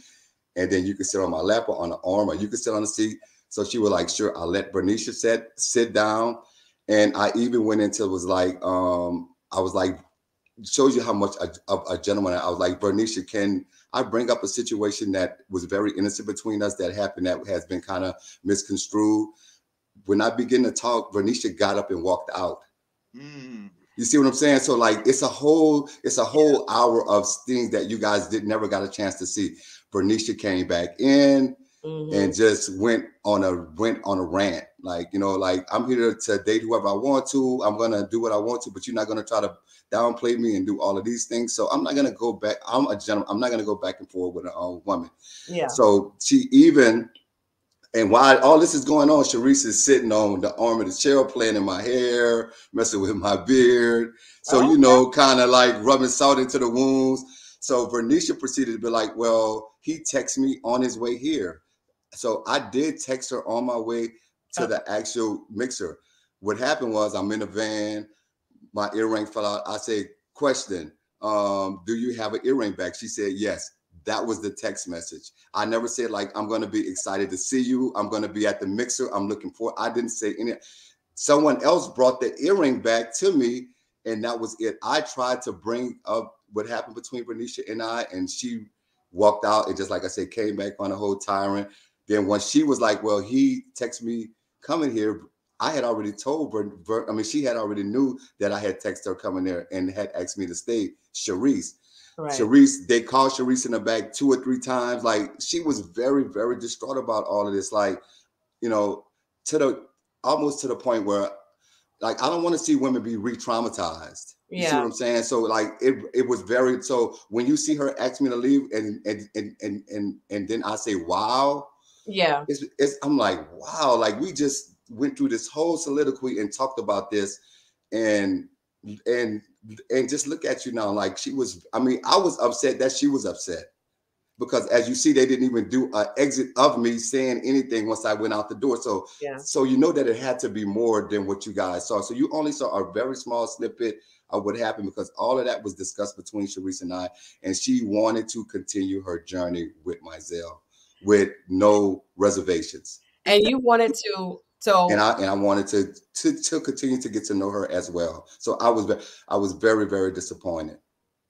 and then you could sit on my lap or on the arm, or you could sit on the seat. So she was like, sure. I let Verneashia sit sit down, and I even went into was like, um, I was like, shows you how much a, of a gentleman I was like, Verneashia, can I bring up a situation that was very innocent between us that happened that has been kind of misconstrued? When I begin to talk, Verneashia got up and walked out. Mm. You see what I'm saying? So like it's a whole it's a whole hour of things that you guys did never got a chance to see. Verneashia came back in Mhm. and just went on a went on a rant. Like, you know, like I'm here to date whoever I want to. I'm gonna do what I want to, but you're not gonna try to downplay me and do all of these things. So I'm not gonna go back. I'm a gentleman. I'm not gonna go back and forth with a uh, woman. yeah. So she even, and while all this is going on, Sharice is sitting on the arm of the chair, playing in my hair, messing with my beard. So, Okay. you know, kind of like rubbing salt into the wounds. So Verneashia proceeded to be like, well, he texted me on his way here. So I did text her on my way to the actual mixer. What happened was I'm in a van, my earring fell out. I said, question, um, do you have an earring back? She said, yes. That was the text message. I never said like I'm gonna be excited to see you. I'm gonna be at the mixer. I'm looking for. I didn't say any. Someone else brought the earring back to me, and that was it. I tried to bring up what happened between Verneashia and I, and she walked out and just like I said, came back on a whole tyrant. Then when she was like, "Well, he texted me coming here," I had already told her. Ver- I mean, she had already knew that I had texted her coming there and had asked me to stay. Sharice, Right. Sharice, they called Sharice in the back two or three times. Like she was very, very distraught about all of this. Like, you know, to the almost to the point where, like, I don't want to see women be re-traumatized. You see Yeah. what I'm saying? So like it it was very so when you see her ask me to leave and and and and and, and then I say, wow, Yeah. it's, it's I'm like, wow, like we just went through this whole soliloquy and talked about this and and and just look at you now. Like she was, I mean, I was upset that she was upset. Because as you see, they didn't even do an exit of me saying anything once I went out the door. So Yeah. so you know that it had to be more than what you guys saw. So you only saw a very small snippet of what happened because all of that was discussed between Sharice and I, and she wanted to continue her journey with Mizell with no reservations. And you wanted to so And I and I wanted to, to to continue to get to know her as well. So I was I was very very disappointed.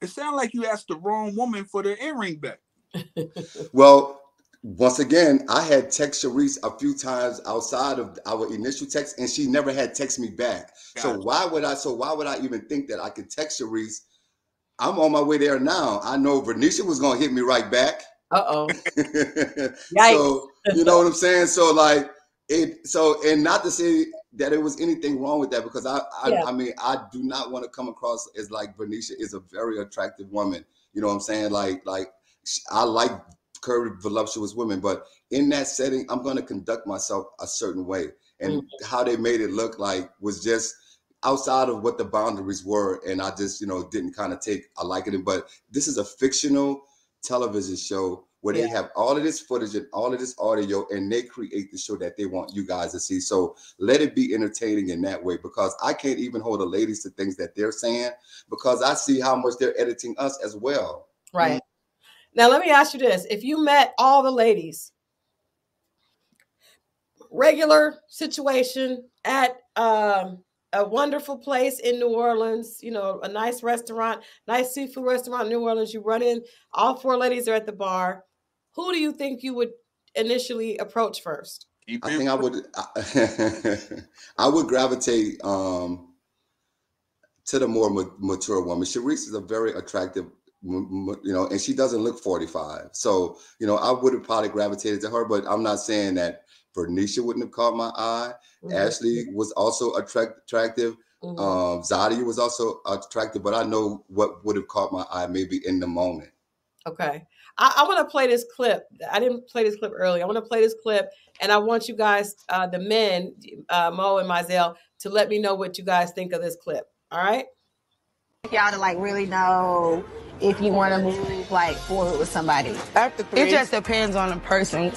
It sounded like you asked the wrong woman for the earring back. (laughs) Well, once again, I had text Sharice a few times outside of our initial text, and she never had text me back. So Gotcha. why would I? So why would I even think that I could text Sharice? I'm on my way there now. I know Verneashia was gonna hit me right back. uh-oh. (laughs) so you know what I'm saying? So like it so and not to say that it was anything wrong with that because I I, Yeah. I mean I do not want to come across as like Verneashia is a very attractive woman. You know what I'm saying? Like like I like curvy voluptuous women, but in that setting, I'm gonna conduct myself a certain way. And mm. how they made it look like was just outside of what the boundaries were. And I just, you know, didn't kind of take a liking it. But this is a fictional television show where they have all of this footage and all of this audio and they create the show that they want you guys to see. So let it be entertaining in that way because I can't even hold the ladies to things that they're saying because I see how much they're editing us as well. Right. Now let me ask you this. If you met all the ladies, regular situation at um a wonderful place in New Orleans, you know, a nice restaurant, nice seafood restaurant in New Orleans. You run in, all four ladies are at the bar. Who do you think you would initially approach first? I think I would (laughs) I would gravitate um to the more ma- mature woman. Sharice is a very attractive m- m- you know, and she doesn't look 45. So, you know, I would have probably gravitated to her, but I'm not saying that Verneashia wouldn't have caught my eye. Mhm, Ashlee was also attract- attractive. mhm. Um, Zadia was also attractive, but I know what would have caught my eye maybe in the moment. Okay. I, I want to play this clip. I didn't play this clip earlier. I want to play this clip, and I want you guys, uh, the men, uh, Moe and Mizell, to let me know what you guys think of this clip. All right. y'all to like really know if you want to move like forward with somebody? After three. It just depends on the person.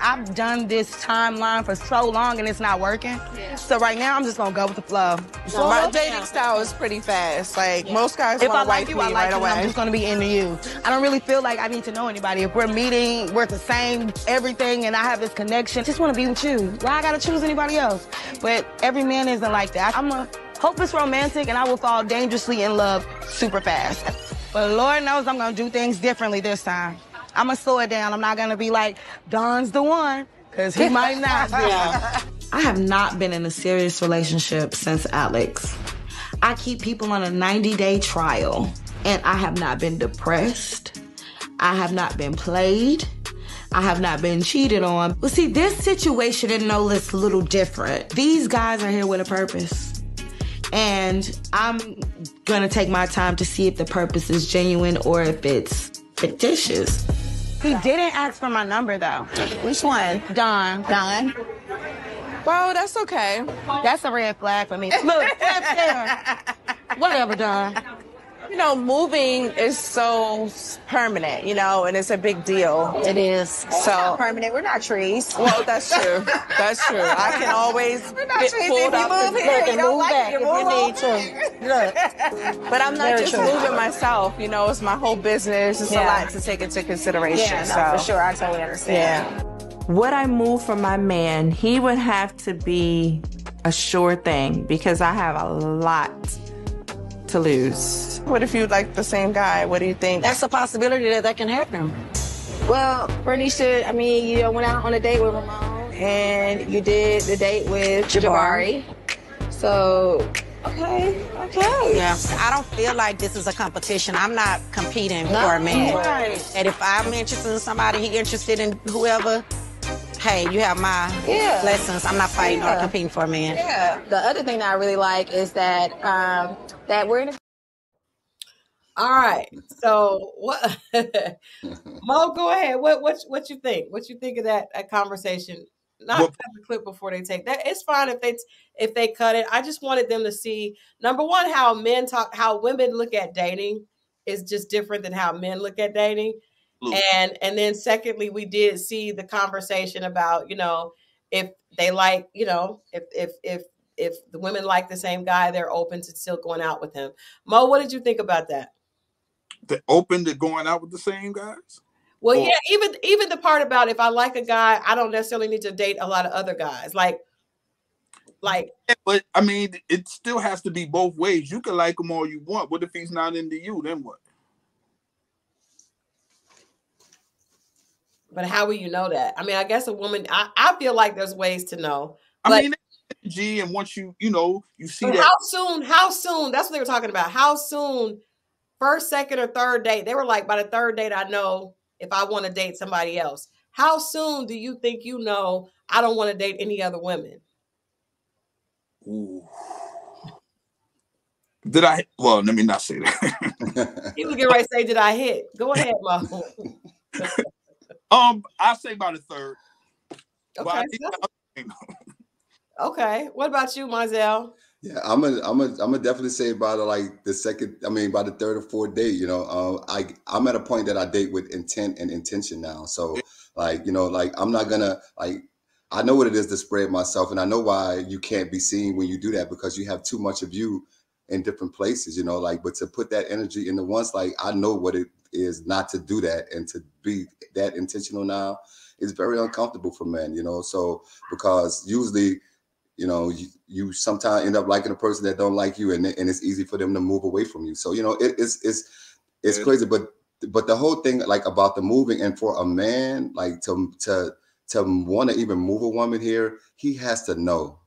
I've done this timeline for so long and it's not working. So right now I'm just gonna go with the flow. So my dating style is pretty fast. Like most guys If I want to like you, me I like right you. and I'm just gonna be into you. I don't really feel like I need to know anybody. If we're meeting, we're the same, everything, and I have this connection. Just want to be with you. Why I gotta choose anybody else? But every man isn't like that. I'm a hopeless romantic, and I will fall dangerously in love super fast. But Lord knows I'm gonna do things differently this time. I'm gonna slow it down. I'm not gonna be like Don's the one, cause he might not be. (laughs) I have not been in a serious relationship since Alex. I keep people on a 90 day trial, and I have not been depressed. I have not been played. I have not been cheated on. Well, see, this situation in NOLA's a little different. These guys are here with a purpose. And I'm gonna take my time to see if the purpose is genuine or if it's fictitious. He didn't ask for my number though. Which one? Don. Don. Well, that's okay. That's a red flag for me. Look, flip there. Whatever, Don. You know, moving is so permanent, you know, and it's a big deal. It is. So, Permanent. We're not trees. well, that's true. That's true. I can always get pulled up and Look, and move back if you need to. Look. But I'm not Very just true. moving myself. You know, it's my whole business. It's a lot to take into consideration. Yeah, so, for sure. I totally understand. Yeah. Would I move for my man? He would have to be a sure thing because I have a lot to lose. What if you like the same guy? What do you think? That's a possibility that that can happen. Well, Verneashia, I mean, you know, went out on a date with Ramon, and you did the date with Jabari. So, okay, okay. Yeah, I don't feel like this is a competition. I'm not competing No, for a man. right. And if I'm interested in somebody, he interested in whoever, hey, you have my Yeah. blessings. I'm not fighting or competing for a man. Yeah. The other thing that I really like is that um, that we're in a All right. So what (laughs) Moe, go ahead. What what what you think? What you think of that, that conversation? Not Well- cut the clip before they take that. It's fine if they if they cut it. I just wanted them to see number one, how men talk how women look at dating is just different than how men look at dating. Absolutely. And and then secondly, we did see the conversation about, you know, if they like, you know, if if if if the women like the same guy, they're open to still going out with him. Moe, what did you think about that? They're open to going out with the same guys. Well, Or- yeah, even even the part about if I like a guy, I don't necessarily need to date a lot of other guys. Like, like But I mean, it still has to be both ways. You can like him all you want. What if he's not into you? Then what? but how will you know that? I mean, I guess a woman. I, I feel like there's ways to know. I But- mean, energy, and once you, you know, you see But that. how soon? How soon? That's what they were talking about. How soon? First, second, or third date? They were like, by the third date, I know if I want to date somebody else. How soon do you think you know I don't want to date any other women? Ooh. Did I? Well, let me not say that. (laughs) He was getting ready to say, "Did I hit?" Go (laughs) ahead, Moe. um, I say about a third. Okay. so- the other thing- Okay. What about you, Mizell? Yeah, I'm gonna, I'm gonna, I'm gonna definitely say about like the second. I mean, by the third or fourth date. You know, um, I, I'm at a point that I date with intent and intention now. So, like, you know, like I'm not gonna like. I know what it is to spread myself, and I know why you can't be seen when you do that because you have too much of you in different places. You know, like, but to put that energy into once, like, I know what it is not to do that and to be that intentional now is very uncomfortable for men. You know, so because usually you know you, you sometimes end up liking a person that don't like you and, and it's easy for them to move away from you. So you know it, it's it's it's Yeah. crazy but but the whole thing like about the moving and for a man like to to to want to even move a woman here he has to know.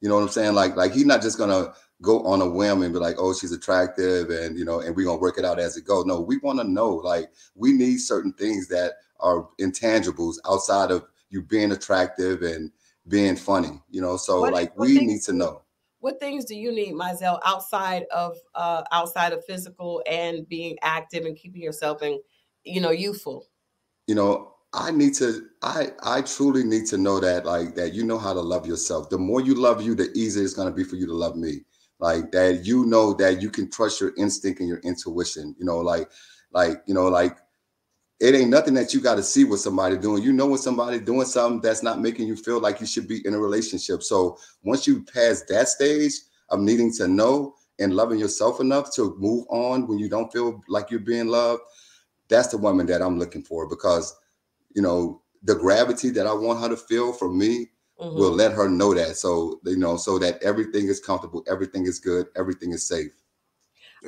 You know what i'm saying? Like like he's not just gonna go on a whim and be like oh she's attractive and you know and we're gonna work it out as it goes no we want to know like we need certain things that are intangibles outside of you being attractive and being funny, you know. So What- like we things- need to know. What things do you need, Mizell, outside of uh outside of physical and being active and keeping yourself in, you know, youthful? You know, I need to I I truly need to know that like that you know how to love yourself. The more you love you, the easier it's gonna be for you to love me. like that you know that you can trust your instinct and your intuition you know like like you know like it ain't nothing that you got to see what somebody doing you know when somebody doing something that's not making you feel like you should be in a relationship so once you pass that stage of needing to know and loving yourself enough to move on when you don't feel like you're being loved that's the woman that i'm looking for because you know the gravity that i want her to feel from me Mhm. will let her know that so you know so that everything is comfortable everything is good everything is safe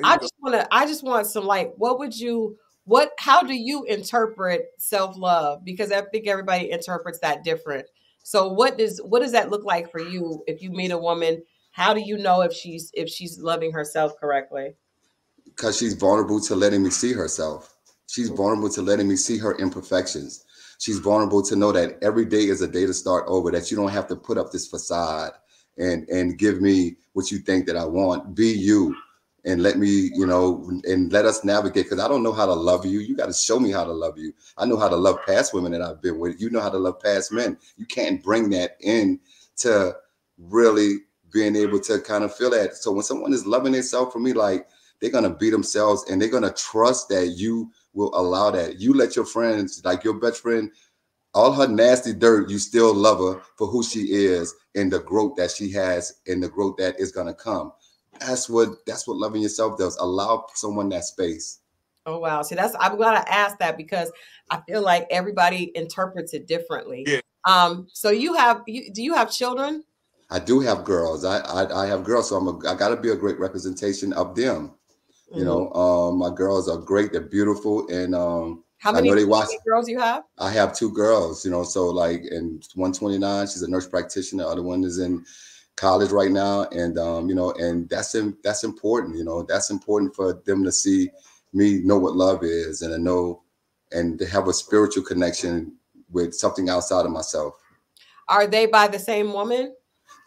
I just want to. I just want some like. What would you? What? How do you interpret self love? Because I think everybody interprets that different. So what does what does that look like for you? If you meet a woman, how do you know if she's if she's loving herself correctly? because she's vulnerable to letting me see herself. She's oh. vulnerable to letting me see her imperfections. She's vulnerable to know that every day is a day to start over, that you don't have to put up this facade and and give me what you think that I want. Be you and let me, you know, and let us navigate because I don't know how to love you. You got to show me how to love you. I know how to love past women that I've been with. You know how to love past men. You can't bring that in to really being able to kind of feel that. So when someone is loving themselves for me, like they're gonna be themselves and they're gonna trust that you will allow that. You let your friends, like your best friend, all her nasty dirt, you still love her for who she is and the growth that she has and the growth that is gonna come. That's what that's what loving yourself does. Allow someone that space. Oh wow! See, that's I'm glad I asked that because I feel like everybody interprets it differently. Yeah. Um. So you have you do you have children? I do have girls. I I, I have girls, so I'm a, I gotta be a great representation of them. You Mhm. know, um, my girls are great. They're beautiful, and um, How I many, know they how watch. many girls you have? I have two girls, you know, so like, and 129, she's a nurse practitioner. The other one is in college right now, and um, you know, and that's in, that's important, you know, that's important for them to see me know what love is, and to know, and to have a spiritual connection with something outside of myself. Are they by the same woman?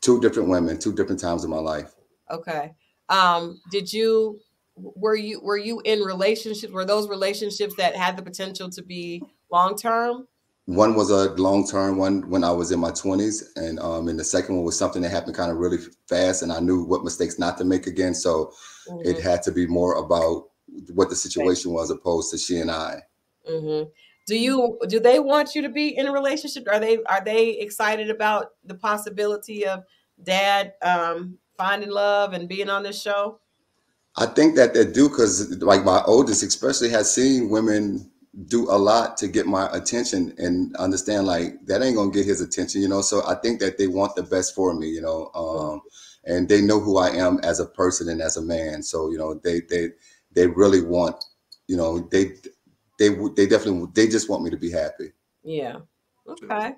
Two different women, two different times in my life. Okay. Um, did you were you were you in relationships? Were those relationships that had the potential to be long term? One was a long term one when I was in my 20s, and um, and the second one was something that happened kind of really fast, and I knew what mistakes not to make again. So it had to be more about what the situation was opposed to she and I. hmm Do you do they want you to be in a relationship? Are they are they excited about the possibility of dad um, finding love and being on this show? I think that they do because, like, my oldest especially has seen women do a lot to get my attention and understand like that ain't gonna get his attention, you know. So I think that they want the best for me, you know, um, and they know who I am as a person and as a man. So you know, they they they really want, you know, they they they definitely they just want me to be happy. Yeah. Okay.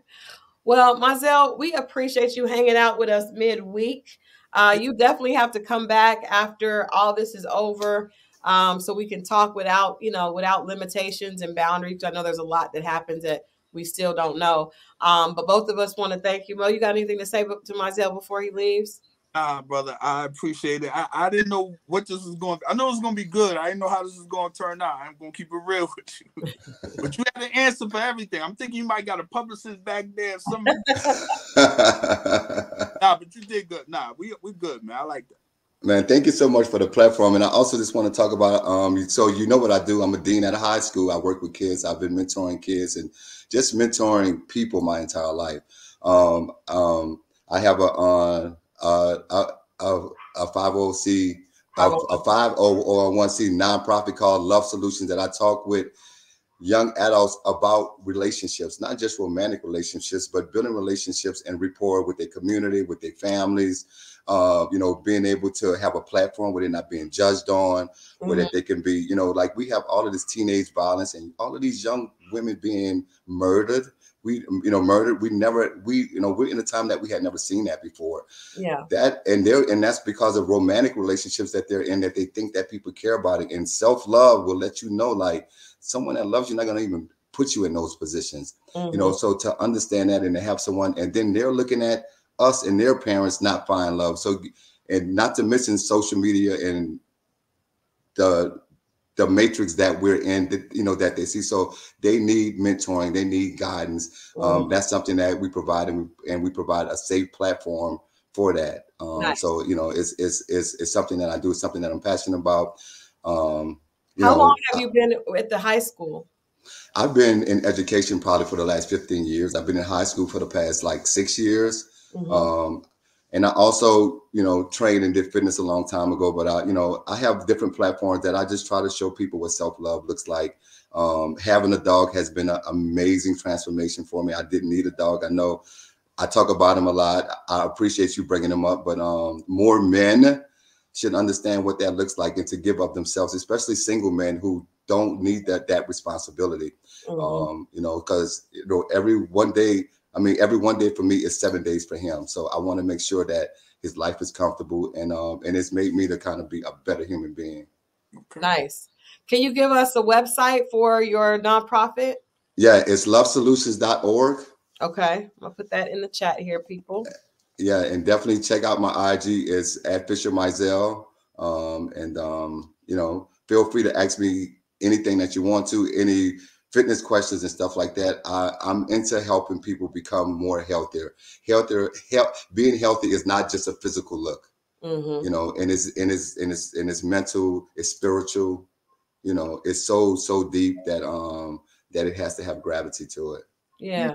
Well, Mizell, we appreciate you hanging out with us midweek. Uh, you definitely have to come back after all this is over, um, so we can talk without, you know, without limitations and boundaries. I know there's a lot that happens that we still don't know. Um, but both of us want to thank you. Moe, you got anything to say to Mizell before he leaves? Nah, brother, I appreciate it. I, I didn't know what this was going. I know it's gonna be good. I didn't know how this is gonna turn out. I'm gonna keep it real (laughs) with you. but you had an answer for everything. I'm thinking you might got a publicist back there. Some (laughs) nah, but you did good. Nah, we we good, man. I like that. Man, thank you so much for the platform. And I also just want to talk about um so you know what I do. I'm a dean at a high school. I work with kids. I've been mentoring kids and just mentoring people my entire life. Um um I have a uh a a, a 50C a, a 501c nonprofit called Love Solutions that I talk with young adults about relationships, not just romantic relationships, but building relationships and rapport with their community, with their families. Uh, you know, being able to have a platform where they're not being judged on, where that they can be, you know, like we have all of this teenage violence and all of these young women being murdered. We, you know, murdered. We never, we, you know, we're in a time that we had never seen that before Yeah. that and they're and that's because of romantic relationships that they're in that they think that people care about it and self-love will let you know like someone that loves you not gonna even put you in those positions you know Mhm. so to understand that and to have someone and then they're looking at us and their parents not find love so and not to mention social media and the the matrix that we're in that you know that they see so they need mentoring they need guidance um, Mhm. that's something that we provide and we, and we provide a safe platform for that. Um, Nice. So you know, it's it's it's it's something that I do. It's something that I'm passionate about. Um, How know, long have you been at the high school? I've been in education probably for the last 15 years. I've been in high school for the past like six years. Mhm. Um, and I also, you know, trained and did fitness a long time ago. But I, you know, I have different platforms that I just try to show people what self love looks like. Um, having a dog has been an amazing transformation for me. I didn't need a dog. I know I talk about him a lot. I appreciate you bringing him up, but um, more men should understand what that looks like and to give up themselves, especially single men who don't need that that responsibility. Mhm. Um, you know, because you know, every one day, I mean, every one day for me is seven days for him. So I want to make sure that his life is comfortable and um and it's made me to kind of be a better human being. Nice. Can you give us a website for your nonprofit? Yeah, it's lovesolutions.org. Okay, I'll put that in the chat here, people. Yeah, and definitely check out my IG. It's at Fisher Mizell. Um, and um, you know, feel free to ask me anything that you want to, any fitness questions and stuff like that. I, I'm into helping people become more healthier. Healthier, health, being healthy is not just a physical look, Mhm. you know, and it's and it's and it's and it's mental, it's spiritual, you know, it's so so deep that um that it has to have gravity to it. Yeah,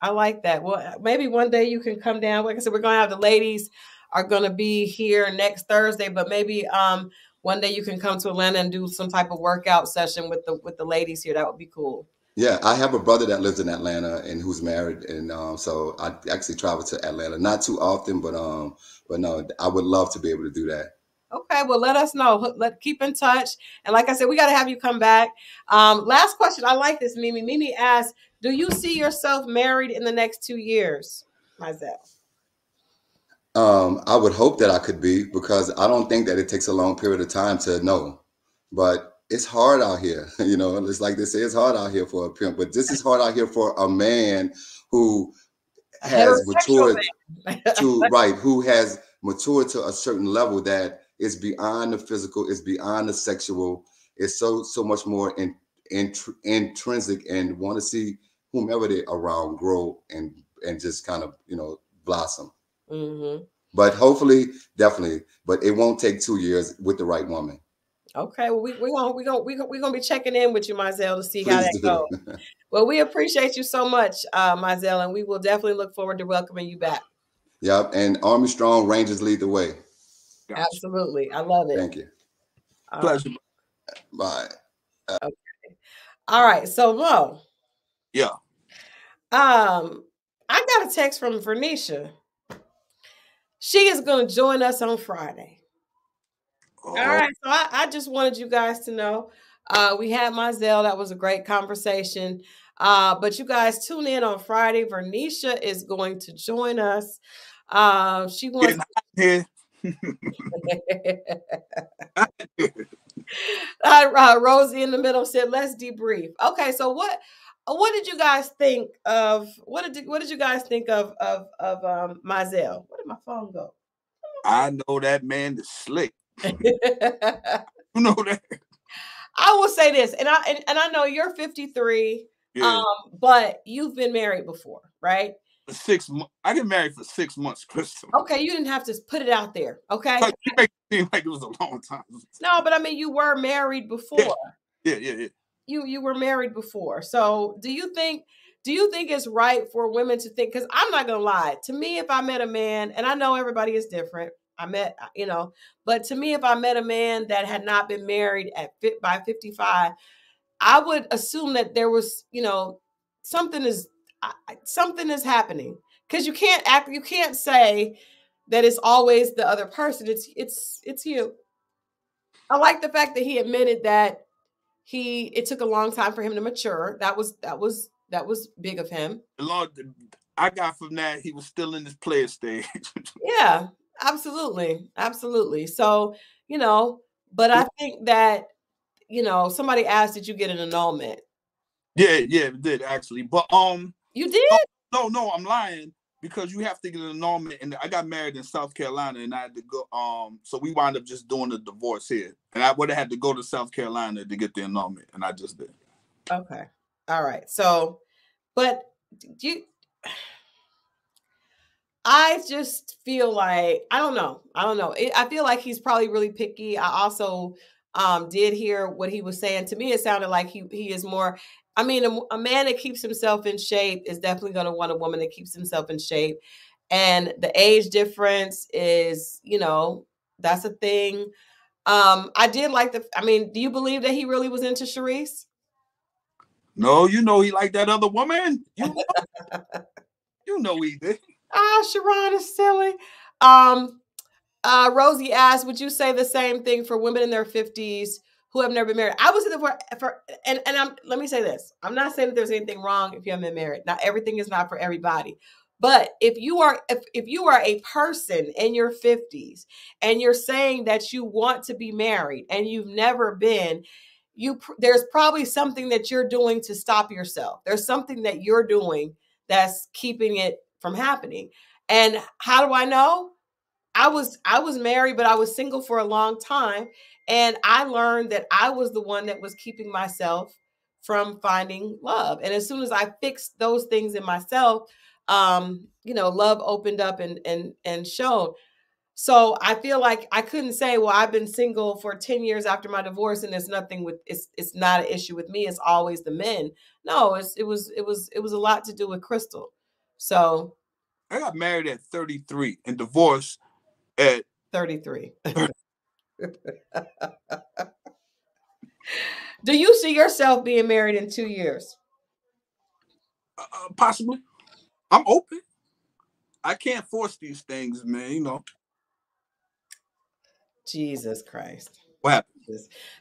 I like that. Well, maybe one day you can come down. Like I said, we're gonna have the ladies are gonna be here next Thursday, but maybe um one day you can come to Atlanta and do some type of workout session with the with the ladies here. That would be cool. Yeah, I have a brother that lives in Atlanta and who's married, and um, so I actually travel to Atlanta, not too often, but um, but no, I would love to be able to do that. Okay, well, let us know. Let keep in touch. And like I said, we got to have you come back. Um, last question. I like this, Mimi. Mimi asked, "Do you see yourself married in the next two years?" Myself. Um, I would hope that I could be because I don't think that it takes a long period of time to know, but it's hard out here. (laughs) You know, it's like they say, it's hard out here for a pimp, but this is hard out here for a man who has matured to (laughs) right who has matured to a certain level that is beyond the physical is beyond the sexual it's so so much more in, in, intrinsic and want to see whomever they around grow and and just kind of you know blossom hmm but hopefully definitely but it won't take two years with the right woman Okay, well, we we're gonna we gonna we gonna we gonna be checking in with you, Mizell, to see how that do goes. (laughs) Well, we appreciate you so much, uh, Mizell, and we will definitely look forward to welcoming you back. yep and army strong rangers lead the way Gotcha. Absolutely, I love it. thank you Uh, Pleasure. bye Okay. all right, so Moe, Yeah. um, I got a text from Verneashia. She is going to join us on Friday. Oh, All right, so I, I just wanted you guys to know uh, we had Mizell. That was a great conversation. Uh, but you guys tune in on Friday. Verneashia is going to join us. Uh, she wants Getting hot here. uh, (laughs) uh, Rosie in the middle said, "Let's debrief." Okay, so what what did you guys think of what did what did you guys think of of of um Mizell? Where did my phone go? I know that man is slick. (laughs) You know that. I will say this, and I and, and I know you're 53, Yeah. um, but you've been married before, right? for six months. I get married for six months, Christal. Okay, you didn't have to put it out there, okay? Like, you make it seem like it was a long time. No, but I mean, you were married before. Yeah, yeah, yeah. You you were married before. So do you think do you think it's right for women to think because I'm not gonna lie, to me, if I met a man, and I know everybody is different. I met, you know, but to me, if I met a man that had not been married at fit by 55, I would assume that there was, you know, something is something is happening because you can't act, you can't say that it's always the other person. It's it's it's you. I like the fact that he admitted that he it took a long time for him to mature. That was that was that was big of him. The Lord, I got from that he was still in his player stage. (laughs) Yeah, absolutely. Absolutely. So, you know, but I think that, you know, somebody asked, did you get an annulment? yeah, yeah, it did actually. But um, You did? no, no, I'm lying because you have to get an annulment. And I got married in South Carolina, and I had to go. Um, so we wound up just doing the divorce here, and I would have had to go to South Carolina to get the annulment, and I just did. Okay. All right. So, but do you I just feel like I don't know. I don't know. It, I feel like he's probably really picky. I also um, did hear what he was saying. To me, it sounded like he he is more. I mean, a, a man that keeps himself in shape is definitely going to want a woman that keeps himself in shape. And the age difference is, you know, that's a thing. Um, I did like the. I mean, do you believe that he really was into Sharice? No, you know he liked that other woman. You know, (laughs) you know he did. Ah, Sharon is silly. Um, uh, Rosie asked, "Would you say the same thing for women in their fifties who have never been married?" I was in the for, for and and I'm. Let me say this: I'm not saying that there's anything wrong if you haven't been married. Not everything is not for everybody. But if you are if, if you are a person in your 50s and you're saying that you want to be married and you've never been, you there's probably something that you're doing to stop yourself. There's something that you're doing that's keeping it from happening. And how do I know? I was I was married, but I was single for a long time. And I learned that I was the one that was keeping myself from finding love. And as soon as I fixed those things in myself, um, you know, love opened up and and and shown. So I feel like I couldn't say, well, I've been single for 10 years after my divorce and it's nothing with it's it's not an issue with me. It's always the men. No, it's it was it was it was a lot to do with Christal. So I got married at 33 and divorced at 33. Do you see yourself being married in two years? Uh, possibly. I'm open. I can't force these things, man. You know. Jesus Christ. What happened?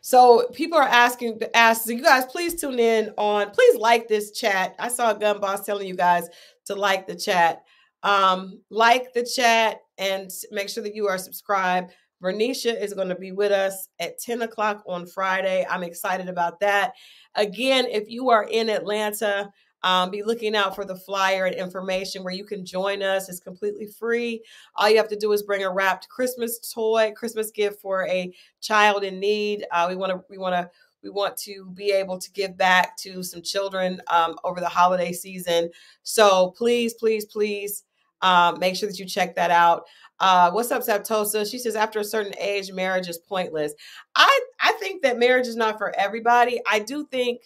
So people are asking ask so you guys please tune in on please like this chat. I saw a gun boss telling you guys to like the chat. Um, like the chat and make sure that you are subscribed. Verneashia is going to be with us at 10 o'clock on Friday. I'm excited about that. Again, if you are in Atlanta, um, be looking out for the flyer and information where you can join us. It's completely free. All you have to do is bring a wrapped Christmas toy, Christmas gift for a child in need. Uh, we want to we want to we want to be able to give back to some children um, over the holiday season. So please, please, please um, make sure that you check that out. Uh, what's up, Saptosa? She says after a certain age, marriage is pointless. I I think that marriage is not for everybody. I do think,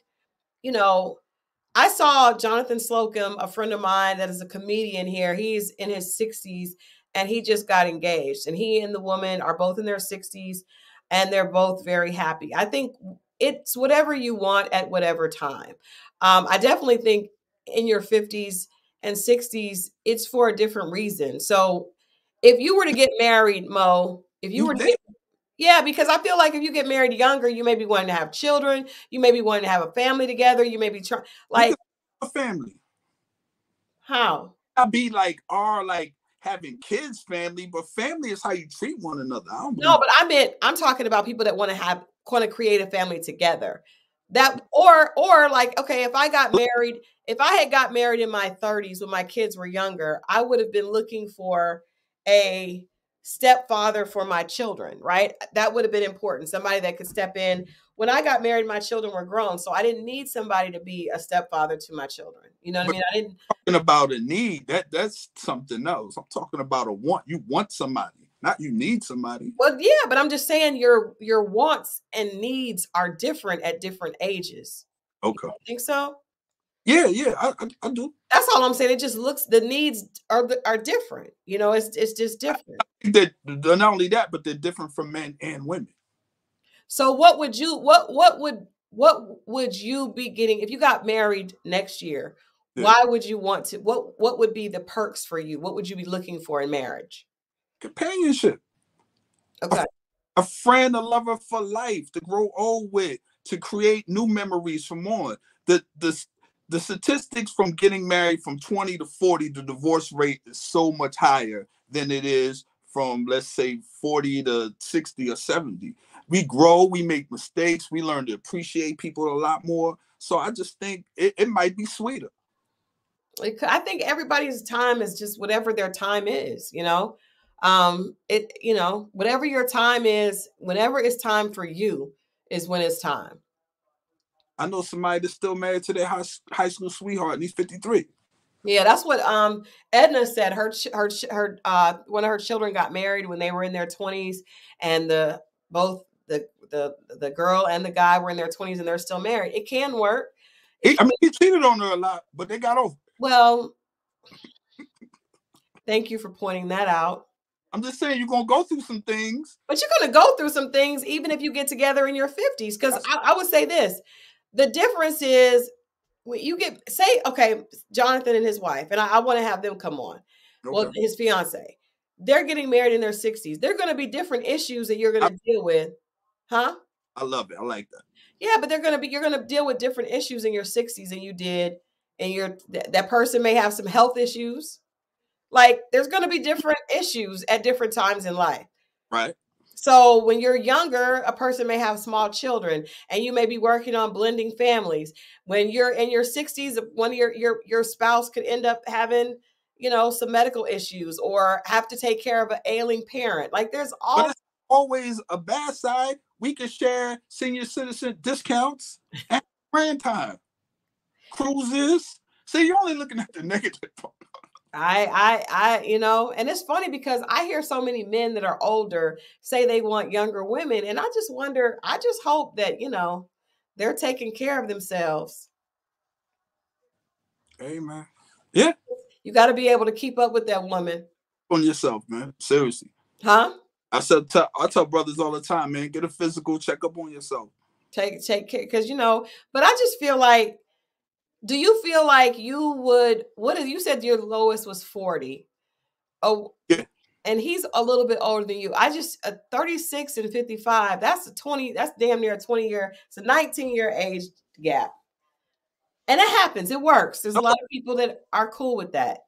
you know, I saw Jonathan Slocumb, a friend of mine that is a comedian here. He's in his 60s and he just got engaged. And he and the woman are both in their 60s and they're both very happy. I think it's whatever you want at whatever time. Um, I definitely think in your 50s and 60s, it's for a different reason. So if you were to get married, Moe, if you, you were to get yeah, because I feel like if you get married younger, you may be wanting to have children. You may be wanting to have a family together. You may be trying like a family. How? I be like our like having kids family, but family is how you treat one another. no, but I meant I'm talking about people that want to have want to create a family together. That or or like okay, if I got married, if I had got married in my 30s when my kids were younger, I would have been looking for a stepfather for my children, right? That would have been important. Somebody that could step in. When I got married, my children were grown, so I didn't need somebody to be a stepfather to my children. You know what but I mean? I didn't talking about a need. That that's something else. I'm talking about a want. You want somebody, not you need somebody. Well, yeah, but I'm just saying your your wants and needs are different at different ages. Okay. think so? Yeah, yeah, I, I, I, do. That's all I'm saying. It just looks the needs are are different. You know, it's it's just different. That not only that, but they're different from men and women. So what would you what what would what would you be getting if you got married next year? Yeah. Why would you want to? What what would be the perks for you? What would you be looking for in marriage? Companionship. Okay. A, a friend, a lover for life, to grow old with, to create new memories from on. The the the statistics from getting married from 20 to 40, the divorce rate is so much higher than it is from, let's say, 40 to 60 or 70. We grow, we make mistakes, we learn to appreciate people a lot more. So I just think it, it might be sweeter. I think everybody's time is just whatever their time is, you know. Um, it, you know, whatever your time is, whenever it's time for you, is when it's time. I know somebody that's still married to their high, high school sweetheart, and he's 53. Yeah, that's what um Edna said. Her her her uh one of her children got married when they were in their 20s and the both the the the girl and the guy were in their 20s and they're still married. It can work. He, I mean, he cheated on her a lot, but they got over. Well, thank you for pointing that out. I'm just saying you're gonna go through some things. But you're going to go through some things even if you get together in your 50s. Because I, I would say this the difference is when you get, say, okay, Jonathan and his wife, and I, I want to have them come on. Well, his fiance, they're getting married in their 60s. They're going to be different issues that you're going to deal with. Huh? I love it. I like that. Yeah, but they're going to be, you're going to deal with different issues in your 60s than you did. And your th- that person may have some health issues. Like there's going to be different issues at different times in life. Right. So when you're younger, a person may have small children and you may be working on blending families. When you're in your 60s, one of your your your spouse could end up having, you know, some medical issues or have to take care of an ailing parent. Like there's all always a bad side. We can share senior citizen discounts and grand time. Cruises. See, you're only looking at the (laughs) negative. part. I, I, I, you know, and it's funny because I hear so many men that are older say they want younger women, and I just wonder. I just hope that you know they're taking care of themselves. Man. Yeah. You got to be able to keep up with that woman, On yourself, man. Seriously. huh? I said tell, I tell brothers all the time, man, get a physical, check up on yourself. Take take care because you know. But I just feel like, do you feel like you would? What is you said your lowest was forty? Oh, Yeah. and he's a little bit older than you. I just a 36 and 55. That's a 20, that's damn near a 20 year, it's a 19 year age gap. And it happens, it works. There's a lot of people that are cool with that.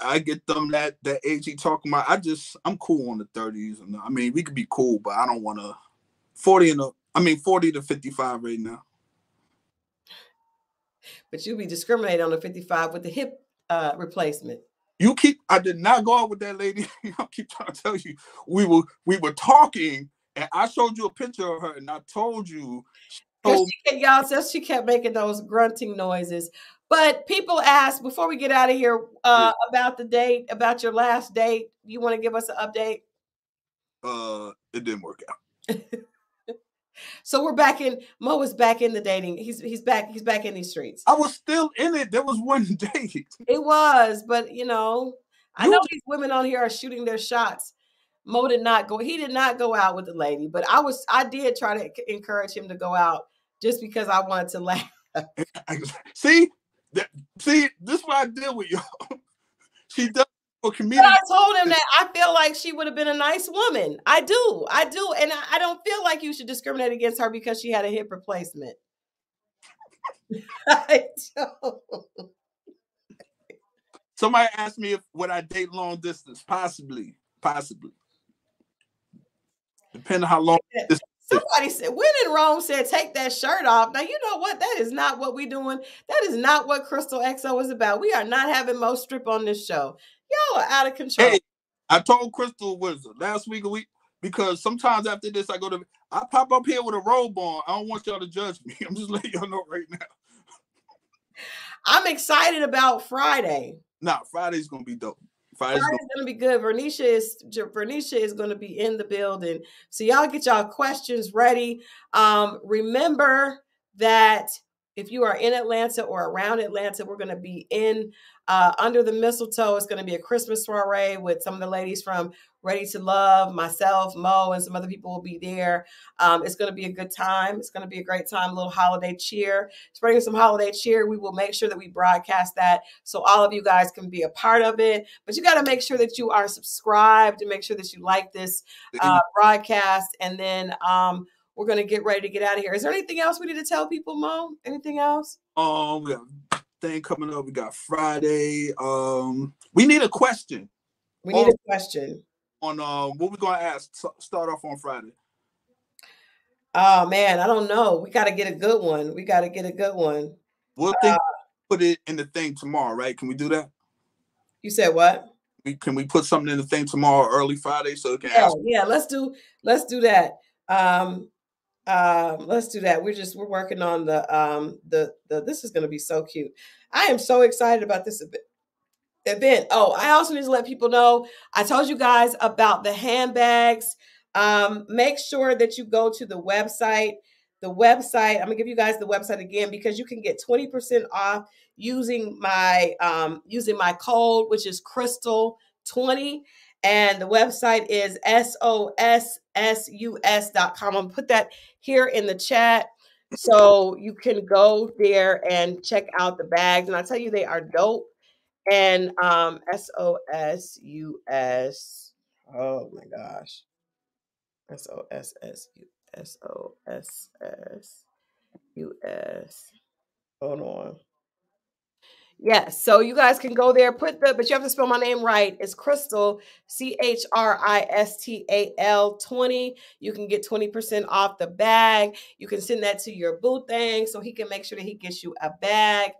I get them that that age he talking about. I just I'm cool on the 30s. And I mean, we could be cool, but I don't want to 40 and up. I mean 40 to 55 right now. But you'll be discriminated on the 55 with the hip uh replacement. You keep I did not go out with that lady. (laughs) I keep trying to tell you. We were we were talking and I showed you a picture of her and I told you she told she y'all says she kept making those grunting noises. But people ask before we get out of here uh, about the date, about your last date. You want to give us an update? uh it didn't work out. (laughs) So we're back in. Moe is back in the dating. He's he's back. He's back in these streets. I was still in it. There was one (laughs) date. It was, but you know, I You know these women on here are shooting their shots. Moe did not go. He did not go out with the lady, but I was. I did try to encourage him to go out just because I wanted to (laughs) laugh. (laughs) See, that, see, this is what I deal with y'all. she does for But. I told him that I feel like she would have been a nice woman. I do. I do. And I, I don't feel like you should discriminate against her because she had a hip replacement. (laughs) I don't. Somebody asked me if would I date long distance. Possibly, possibly. Depending on how long. This, Somebody said, when in Rome said, take that shirt off. Now, you know what? That is not what we're doing. That is not what Christal XO is about. We are not having Moe strip on this show. Y'all are out of control. hey, I told Christal it, last week a week because sometimes after this I go to I pop up here with a robe on. I don't want y'all to judge me. (laughs) I'm just letting y'all know right now. I'm excited about Friday. Nah, Friday's gonna be dope. Friday's Friday's gonna be good. Verneashia is Verneashia is gonna be in the building. So y'all get y'all questions ready. Um, remember that if you are in Atlanta or around Atlanta, we're gonna be in uh, under the mistletoe. It's gonna be a Christmas soiree with some of the ladies from Ready to Love, myself, Moe, and some other people will be there. Um, it's gonna be a good time. It's gonna be a great time. A little holiday cheer, spreading some holiday cheer. We will make sure that we broadcast that so all of you guys can be a part of it. But you got to make sure that you are subscribed and make sure that you like this uh, broadcast. And then um, we're going to get ready to get out of here. Is there anything else we need to tell people, Moe? Anything else? Um, we got thing coming up. We got Friday. Um, we need a question We need Oh. a question. on uh, what we're gonna ask. Start off on Friday. Oh, man. I don't know. We got to get a good one. We got to get a good one. We'll think, put it in the thing tomorrow, right? Can we do that? You said what? We can we put something in the thing tomorrow, early Friday, so it can Yeah, ask. yeah. Let's do. Let's do that. Um, um, let's do that. We're just we're working on the um the the. This is going to be so cute. I am so excited about this event. event. Oh, I also need to let people know. I told you guys about the handbags. Um, make sure that you go to the website. The website, I'm gonna give you guys the website again because you can get 20% off using my um using my code, which is christal 20. And the website is sossus.com. Gonna put that here in the chat. So you can go there and check out the bags. And I tell you, they are dope. And um S O S U S. Oh my gosh. S O S S U S O S S U S. Hold on. Yes, so you guys can go there, put the, but you have to spell my name right. It's Christal, C H R I S T A L 20. You can get 20% off the bag. You can send that to your boo thing so he can make sure that he gets you a bag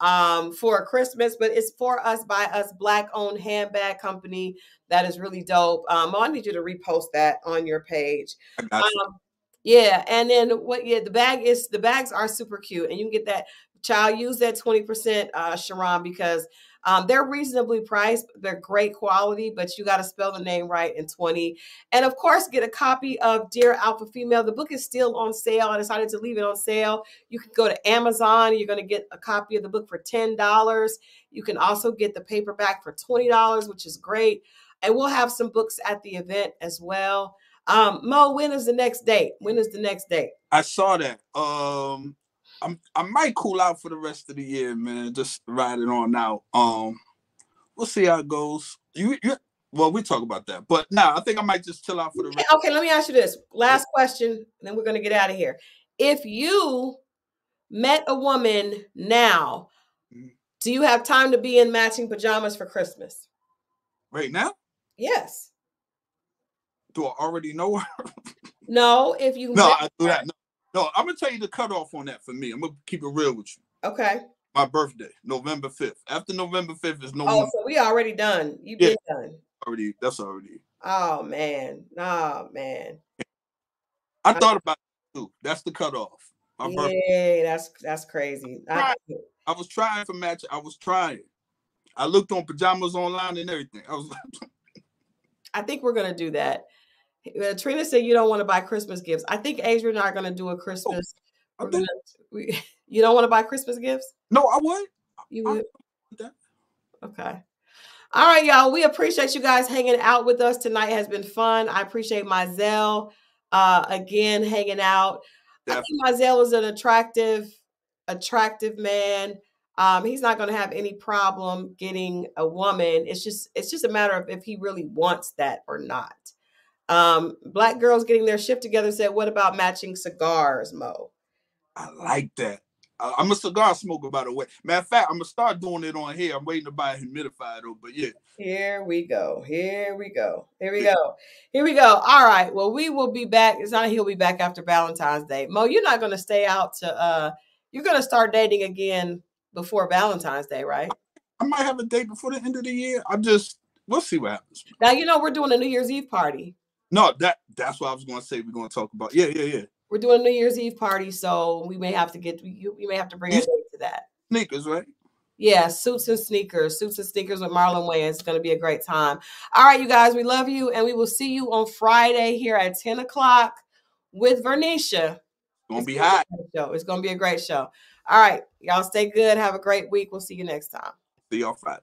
um, for Christmas, but it's for us by us black owned handbag company. That is really dope. Um, I need you to repost that on your page. Um, yeah, and then what? Yeah, the bag is the bags are super cute, and you can get that child use that 20% uh sharon because um, they're reasonably priced they're great quality but you got to spell the name right in 20 and of course get a copy of dear alpha female. The book is still on sale. I decided to leave it on sale. You can go to amazon. You're going to get a copy of the book for $10 you can also get the paperback for $20 which is great. And we'll have some books at the event as well. Um moe when is the next date? When is the next date? I saw that. Um, I'm I might cool out for the rest of the year, man. Just riding on out. Um, we'll see how it goes. You, you well, we talk about that, but now I think I might just chill out for the rest. Okay, let me ask you this. Last question, and then we're gonna get out of here. If you met a woman now, Mhm. do you have time to be in matching pajamas for Christmas? Right now, Yes. do I already know her? (laughs) No, if you no, I do that. No, no, I'm gonna tell you the cutoff on that for me. I'm gonna keep it real with you. Okay. My birthday, November 5th. After November 5th is no Oh, so we already done. You've Yeah. been done. already. That's already. Oh man. Oh man. I I- thought about it too. That's the cutoff. My birthday. Yeah, that's that's crazy. I, I was trying for match. I was trying. I looked on pajamas online and everything. I was like, (laughs) I think we're gonna do that. Uh, Trina said you don't want to buy Christmas gifts. I think Adrian and I are gonna do a Christmas. I we're gonna- (laughs) we- you don't want to buy Christmas gifts? no, I would. You I- would? Okay. All right, y'all. We appreciate you guys hanging out with us tonight. It has been fun. I appreciate Mizell uh again hanging out. I think Mizell is an attractive, attractive man. Um, he's not going to have any problem getting a woman. It's just, it's just a matter of if he really wants that or not. Um, black girls getting their shift together said, "What about matching cigars, Moe?" I like that. I'm a cigar smoker, by the way. Matter of fact, I'm gonna start doing it on here. I'm waiting to buy a humidifier though, but yeah. Here we go. Here we go. Here we go. Here we go. All right. Well, we will be back. It's not he'll be back after Valentine's Day. Moe, you're not going to stay out to uh you're going to start dating again before Valentine's Day, right? I might have a date before the end of the year. I just we'll see what happens. Now you know we're doing a New Year's Eve party. No, that that's what I was gonna say. We're gonna talk about. Yeah, yeah, yeah. We're doing a New Year's Eve party, so we may have to get you we may have to bring You- to that. Sneakers, right? Yeah, suits and sneakers, suits and sneakers with Marlon Wayans. It's going to be a great time. All right, you guys, we love you, and we will see you on Friday here at 10 o'clock with. Gonna It's be gonna hot. a show. It's going to be a great show. All right, y'all stay good. Have a great week. We'll see you next time. See y'all Friday.